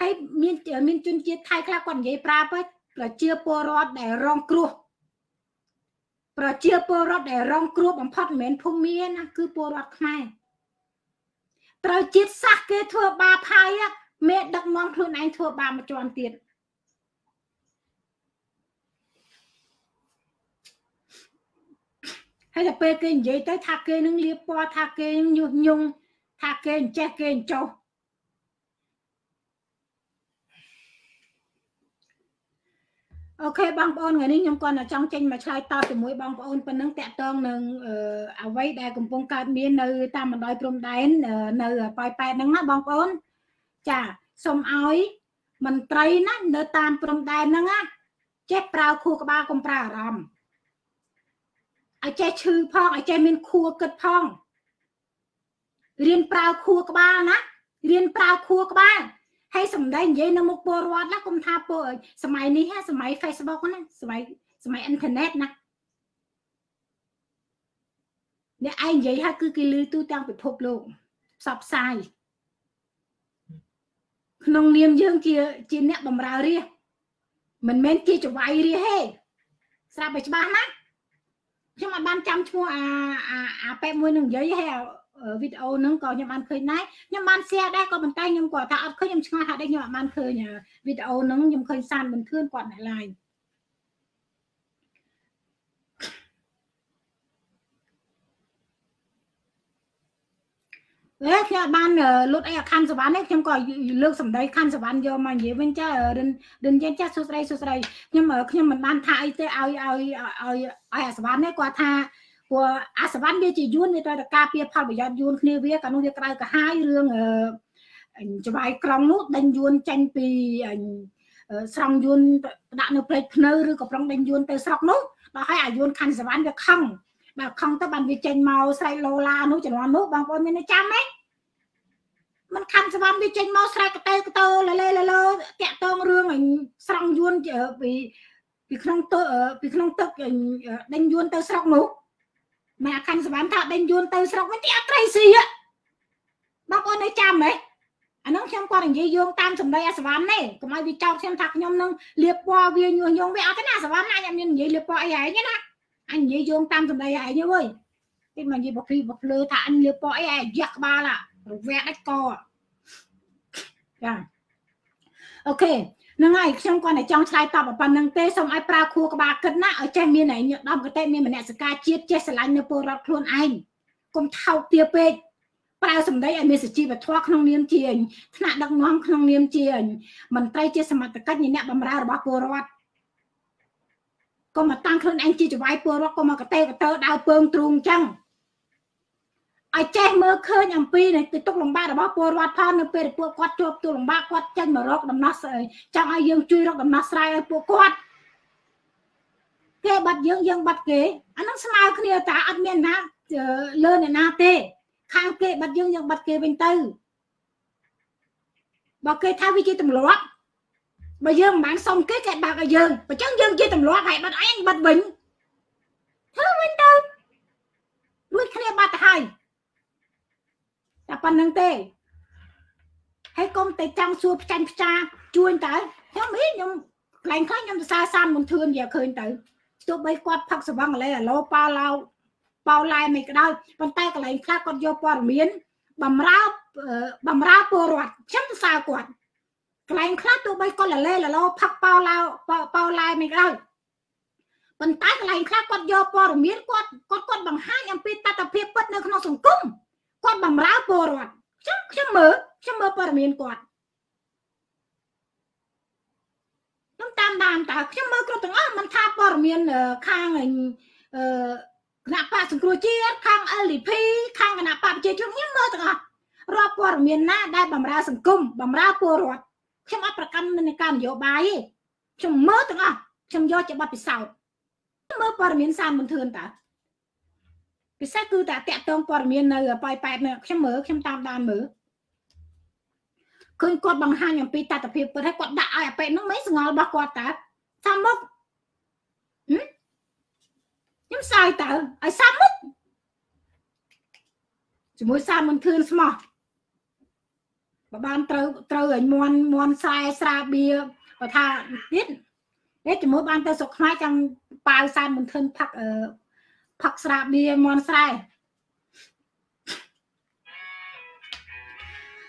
ហើយមានមានជនជាតិថៃខ្លះគាត់និយាយប្រាប់ប្រជាពលរដ្ឋដែលរងគ្រោះប្រជាពលរដ្ឋដែលរងគ្រោះបំផុតមិនមែនភូមិណាគឺពលរដ្ឋខ្មែរត្រូវជាតិសាសគេធ្វើបាបហើយមេដឹកនាំខ្លួនឯងធ្វើបាបមួយជាន់ទៀតហើយតែពេលគេនិយាយទៅថាគេនឹងលៀបពណ៌ថាគេញុះញង់ថាគេអញ្ចេះគេអញ្ចោះ អូខេបងប្អូនថ្ងៃនេះខ្ញុំគាត់ចង់ចេញមកឆ្លើយតបជាមួយបងប្អូនប៉ុណ្ណឹងតាក់ទងនឹងអ្វីដែលកំពុងកើតមាននៅតាមបណ្ដោយព្រំដែននៅប៉ោយប៉ែតហ្នឹងណាបងប្អូនចាសូមឲ្យមន្ត្រីណានៅតាមព្រំដែនហ្នឹងណាចេះប្រើខួរក្បាលកុំប្រើអារម្មណ៍ឲ្យចេះឈឺផងឲ្យចេះមានខួរគិតផងរៀនប្រើខួរក្បាលណារៀនប្រើខួរក្បាល ហើយសំដែងនិយាយនៅមុខពលរដ្ឋណាគុំថាពលសម័យនេះសម័យ Facebook ណាសម័យសម័យអ៊ីនធឺណិតណាអ្នកឯងនិយាយហើយគឺគេលឺទូទាំងពិភពលោកផ្សព្វផ្សាយក្នុងនាមយើងជាជាអ្នកបម្រើរាជមិនមែនជាចវាយរាជទេស្រាប់តែច្បាស់ណាខ្ញុំអត់បានចាំឈ្មោះអាអាប៉ែមួយនឹងនិយាយហេ វីដេអូហ្នឹងក៏ខ្ញុំបានឃើញដែរខ្ញុំបាន share ដែរក៏ប៉ុន្តែខ្ញុំគាត់ថាអត់ឃើញខ្ញុំឆ្ងល់ថាដូចខ្ញុំអត់បានឃើញវីដេអូហ្នឹងខ្ញុំឃើញសានមិនធឿនគាត់អ្នក live អេខ្ញុំបានលុតអីអាខណ្ឌសវណ្ណនេះខ្ញុំក៏លើកសម្ដីខណ្ឌសវណ្ណយកមកនិយាយវិញចារិនរិនយើងចាសួស្ដីសួស្ដីខ្ញុំខ្ញុំមិនបានថាអីទេឲ្យឲ្យឲ្យឲ្យអាសវណ្ណនេះគាត់ថា ព្រោះអាសវណ្ណវាជាយួនវាត្រូវតែការពារផលប្រយោជន៍យួនគ្នាវាកាលនោះវាក្រៅកាហាយរឿងច្បាយក្រុងនោះដេញយួនចេញពីស្រង់យួនដាក់នៅព្រែកភ្នៅឬក៏ប្រងដេញយួនទៅស្រុកនោះដល់ហើយអាយួនខណ្ឌសវណ្ណវាខឹងបាទខំទៅបានវាចេញមកស្រែកឡូឡានោះជំនាន់នោះបងប្អូនមានចាំទេมันខំស្វាំវាចេញមកស្រែកកតើកតើលលេលលើតាក់តងរឿងស្រង់យួនពីពីក្នុងទឹកពីក្នុងទឹកដេញយួនទៅស្រុកនោះ ម៉ែខំស្វាំថាដេញយួនទៅស្រុកវិញទីអត់ត្រីស៊ីបងប្អូននៅចាំទេអានោះខ្ញុំគាត់និយាយយោងតាមសម្ដីអាសវ៉ាន់នេះកុំឲ្យវាចោទខ្ញុំថាខ្ញុំនឹងលៀបពណ៌វាញុះញង់វាអត់ទេណាអាសវ៉ាន់ណាខ្ញុំមាននិយាយលៀបពណ៌អីហែងណាអញនិយាយយោងតាមសម្ដីឯងវើយទីមកនិយាយបព្រីបភ្លើថាអញលឿពអីឯងយ៉ាក់ក្បាលរវែកដាច់កចាអូខេ ហ្នឹងហើយខ្ញុំគាត់តែចង់ឆ្លើយតបប៉ុណ្្នឹងទេសូមឲ្យប្រើខួរក្បាលគិតណាឲ្យចេះមានឯងដំកតេមានមនសិការជាតិចេះស្រឡាញ់នៅពលរដ្ឋខ្លួនឯងកុំថោកទាពេកប្រើសម្ដីឲ្យមានសុជីវធម៌ក្នុងនាមជាថ្នាក់ដឹកនាំក្នុងនាមជាមន្ត្រីជាសមត្ថកិច្ចនៃអ្នកបម្រើរបស់ពលរដ្ឋកុំមកតាំងខ្លួនឯងជាចវាយពលរដ្ឋកុំមកកតេកតើដើរពើងទ្រូងចឹង ឲ្យចេះមើលឃើញអំពីនៃទុកលំបាករបស់ពលរដ្ឋផងនៅពេលពួកគាត់ជួបទុកលំបាកគាត់ចេញមករកដំណោះស្រាយចង់ឲ្យយើងជួយរកដំណោះស្រាយឲ្យពួកគាត់គេបាត់យើងយើងបាត់គេអានឹងស្មើគ្នាតាអត់មានណាលើអ្នកណាទេ ខាងគេបាត់យើងយើងបាត់គេវិញទៅបើគេថាវាជាទម្លាប់បើយើងមិនបានសុំគេគេបាក់ឲ្យយើងបើចឹងយើងជាទម្លាប់ហើយបាត់ឯងបាត់វិញធ្វើវិញទៅរួចគ្នាបាត់ទៅហើយ តែប៉ុណ្្នឹងទេហើយកុំតែចង់សួរផ្ចាញ់ផ្ចាជួញតើខ្ញុំហីខ្ញុំកន្លែងខ្លះខ្ញុំសរសើរសានមុនធឿនយកឃើញទៅទោះបីគាត់ផឹកសវងលេអាឡូប៉ោឡោប៉ោឡែមិនក៏ដោយប៉ុន្តែកន្លែងខ្លះគាត់យកព័ត៌មានបំរើបំរើពលរដ្ឋខ្ញុំសរសើរគាត់កន្លែងខ្លះទោះបីគាត់លលេលលោផឹកប៉ោឡៅប៉ោឡែមិនក៏ដោយប៉ុន្តែកន្លែងខ្លះគាត់យកព័ត៌មានគាត់គាត់គាត់បង្ហាញអំពីតតភាពពិតនៅក្នុងសង្គមគាត់ បំរើពលរដ្ឋខ្ញុំខ្ញុំមើលខ្ញុំមើលព័ត៌មានគាត់ខ្ញុំតាមដានតើខ្ញុំមើលគ្រប់ទាំងអស់មិនថាព័ត៌មានខាងអឺគណៈបកសង្គ្រោះជាតិខាង LDP ខាងគណៈបកប្រជាជនខ្ញុំមើលទាំងអស់រាល់ព័ត៌មានណាដែលបំរើសង្គមបំរើពលរដ្ឋខ្ញុំអត់ប្រកាន់នៅការនយោបាយទេខ្ញុំមើលទាំងអស់ខ្ញុំយកជាបទពិសោធន៍មើលព័ត៌មានសានមន្ទឿនតើ ពិសេសគឺតែតាក់ទងព័ត៌មាននៅប៉ោយប៉ែតខ្ញុំមើលខ្ញុំតាមដានមើលឃើញគាត់បង្ហាញអំពីតតិភាពពិតហើយគាត់ដាក់ឲ្យអាប៉ែតនោះមិនស្ងល់របស់គាត់តើសាមុខខ្ញុំសើចតើឲ្យសាមុខជាមួយសាមន្ទឿនស្មោះបើបានត្រូវត្រូវឲ្យមន់មន់ខ្សែស្រាបៀបើថាទៀតនេះជាមួយបានទៅស្រុកខ្មែរចង់ប៉ាវសានមិនធិនផឹកអឺ ផឹកស្រាបៀមន់ស្រែ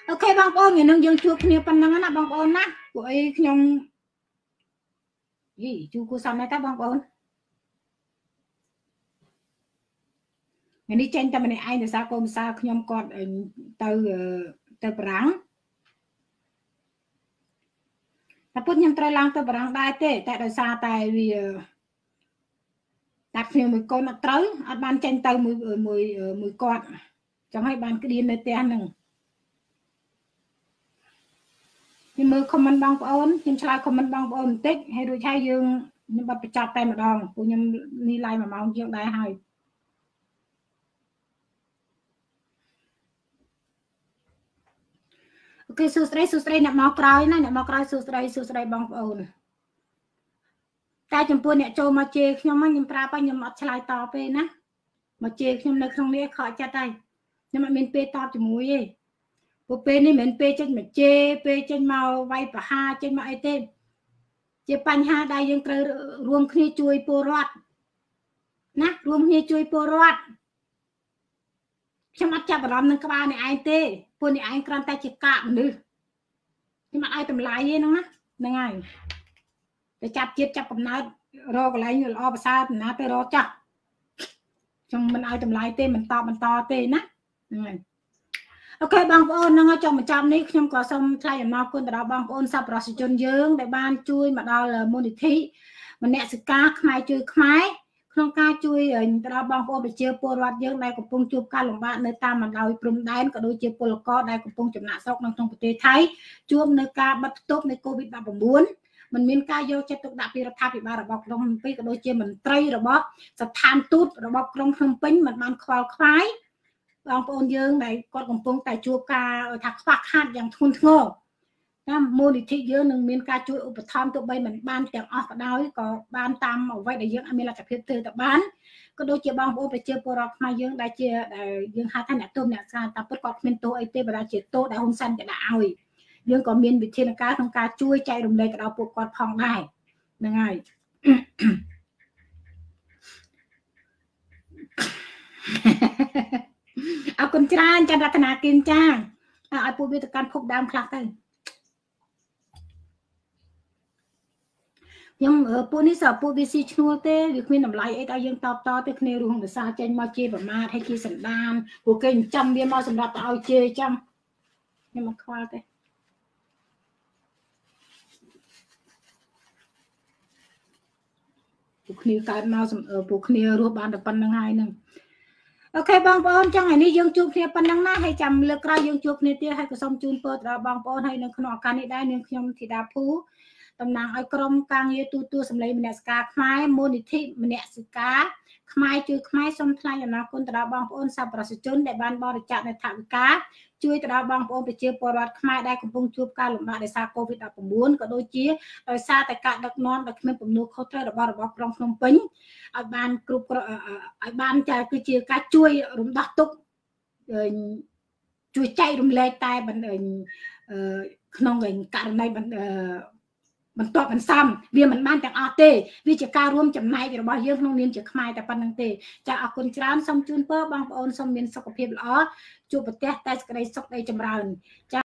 អូខេបងប្អូនថ្ងៃនឹងយើងជួបគ្នាប៉ុណ្ណឹងណាបងប្អូនណាពួកអីខ្ញុំយីជួគូសំណាស់តាបងប្អូនថ្ងៃនេះចេញតែម្នាក់ឯងដោយសារកូនសាខ្ញុំគាត់ទៅទៅប្រាំងតែតែពុតខ្ញុំត្រូវឡើងទៅបារាំងដែរទេតែដោយសារតែវា តែខ្ញុំមួយកូនអត់ត្រូវអត់បានចេញទៅមួយមួយមួយគាត់ចឹងហើយបានក្តៀននៅផ្ទះហ្នឹងខ្ញុំមើល comment បងប្អូនខ្ញុំឆ្លើយ comment បងប្អូនបន្តិចហើយរួចហើយយើងខ្ញុំបាត់បញ្ចប់តែម្ដងពួកខ្ញុំនេះ live 1ម៉ោងជាងដែរហើយអូខេសួស្តីសួស្តីអ្នកមកក្រោយណាអ្នកមកក្រោយសួស្តីសួស្តីបងប្អូន តែចំពោះអ្នកចូលមកជេរខ្ញុំខ្ញុំប្រាប់ខ្ញុំអត់ឆ្លើយតបទេណាមកជេរខ្ញុំនៅក្នុងនេះខកចិត្តហើយខ្ញុំអត់មានពេលតបជាមួយទេពួកពេលនេះមិនមែនពេលចេញមកជេរពេលចេញមកវាយប្រហារចេញមកអីទេជាបញ្ហាដែលយើងត្រូវរួមគ្នាជួយពលរដ្ឋណារួមគ្នាជួយពលរដ្ឋខ្ញុំអត់ចាប់អារម្មណ៍នឹងក្បាលនេះឯងទេពួកនេះឯងគ្រាន់តែជាកាកមនុស្សខ្ញុំអត់ឲ្យតម្លៃទេហ្នឹងណាហ្នឹងហើយ ទៅចាប់ជាតិចាប់កំណើតរកកន្លែងល្អប្រសើរណាទៅរកចាស់ខ្ញុំមិនឲ្យតម្លៃទេមិនតបបន្តទេណាហ្នឹងហើយអូខេបងប្អូនហ្នឹងចុងបញ្ចប់នេះខ្ញុំក៏សូមថ្លែងអំណរគុណទៅដល់បងប្អូនសប្បុរសជនយើង ដែលបានជួយមកដល់មូលនិធិមនសិការខ្មែរជួយខ្មែរក្នុងការជួយទៅដល់បងប្អូនប្រជាពលរដ្ឋយើងដែលកំពុងជួបការលំបាកនៅតាមបណ្ដោយព្រំដែនក៏ដូចជាពលករដែលកំពុងចំណាក់ស្រុកនៅក្នុងប្រទេសថៃជួបនៅការបិទផ្ទប់នៃ COVID-19 มันមានការយកចិត្តទុកដាក់ពីរដ្ឋាភិបាលរបស់ក្រុងភ្នំពេញក៏ដូចជាមន្ត្រីរបស់ស្ថានទូតរបស់ក្រុងភ្នំពេញមិនបានខ្វល់ខ្វាយបងប្អូនយើងដែលគាត់កំពុងតែជួបការថាខ្វះខាតយ៉ាងធ្ងន់ធ្ងរតាមមូលនិធិយើងនឹងមានការជួយឧបត្ថម្ភទោះបីមិនបានទាំងអស់ក៏ដោយក៏បានតាមអ្វីដែលយើងអាចមានលទ្ធភាពធ្វើទៅបានក៏ដូចជាបងប្អូនប្រជាពលរដ្ឋខ្មែរយើងដែលជាដែលយើងហៅថាអ្នកទុំអ្នកស្រាតែពិតគាត់គ្មានទោសអីទេបើជាទោសដែលហ៊ុនសែនគេដាក់ឲ្យ យើងក៏មានវិធានការក្នុងការជួយចែករំលែកដល់ពួកគាត់ផងដែរហ្នឹងហើយអរគុណច្រើនចន្ទរតនាគិនចាឲ្យពួកវាទៅកាន់ភពដើមខ្លះទៅខ្ញុំពួកនេះសើពួកវាស៊ីឈ្នួលទេវាគ្មានតម្លៃអីតែយើងតបតទៅគ្នារស់ភាសាចេញមកជាប្រមាថហើយជាសណ្ដានពួកគេចិញ្ចឹមវាមកសម្រាប់ទៅឲ្យជេរចាំខ្ញុំមកខ្វល់ទេ ពួកគ្នាកើតមកពួកគ្នារស់បានតែប៉ុណ្្នឹងហើយហ្នឹងអូខេបងប្អូនចឹងថ្ងៃនេះយើងជួបគ្នាប៉ុណ្ណឹងណាហើយចាំលើកក្រោយយើងជួបគ្នាទៀតហើយក៏សូមជូនពរទៅដល់បងប្អូនហើយនៅក្នុងឱកាសនេះដែរនាងខ្ញុំធីតាភូតំណាងឲ្យក្រុមការងារទូទួលសម្លេងមនសិការខ្មែរមូលនិធិមនសិការខ្មែរជួយខ្មែរសូមថ្លែងអំណរគុណទៅដល់បងប្អូនសប្បុរសជនដែលបានបរិច្ចាគនៅថវិកា ជួយទៅដល់បងប្អូនប្រជាពលរដ្ឋខ្មែរដែលកំពុងជួបការលំបាកដោយសារ COVID-19 ក៏ដូចជាដោយសារតែការដឹកនាំដោយគ្មានទំនួលខុសត្រូវរបស់របស់ក្រុងភ្នំពេញឲ្យបានគ្រប់ឲ្យបានចាគឺជាការជួយរំដោះទុកជួយចែករំលែកតែក្នុងករណី បន្ទាប់បន្សំវាមិនបានទាំងអស់ទេវាជាការរួមចំណែករបស់យើងក្នុងនាមជាខ្មែរតែប៉ុណ្្នឹងទេចាអរគុណច្រើនសូមជូនពរបងប្អូនសូមមានសុខភាពល្អជួបប្រទះតែសេចក្តីសុខដីចម្រើនចា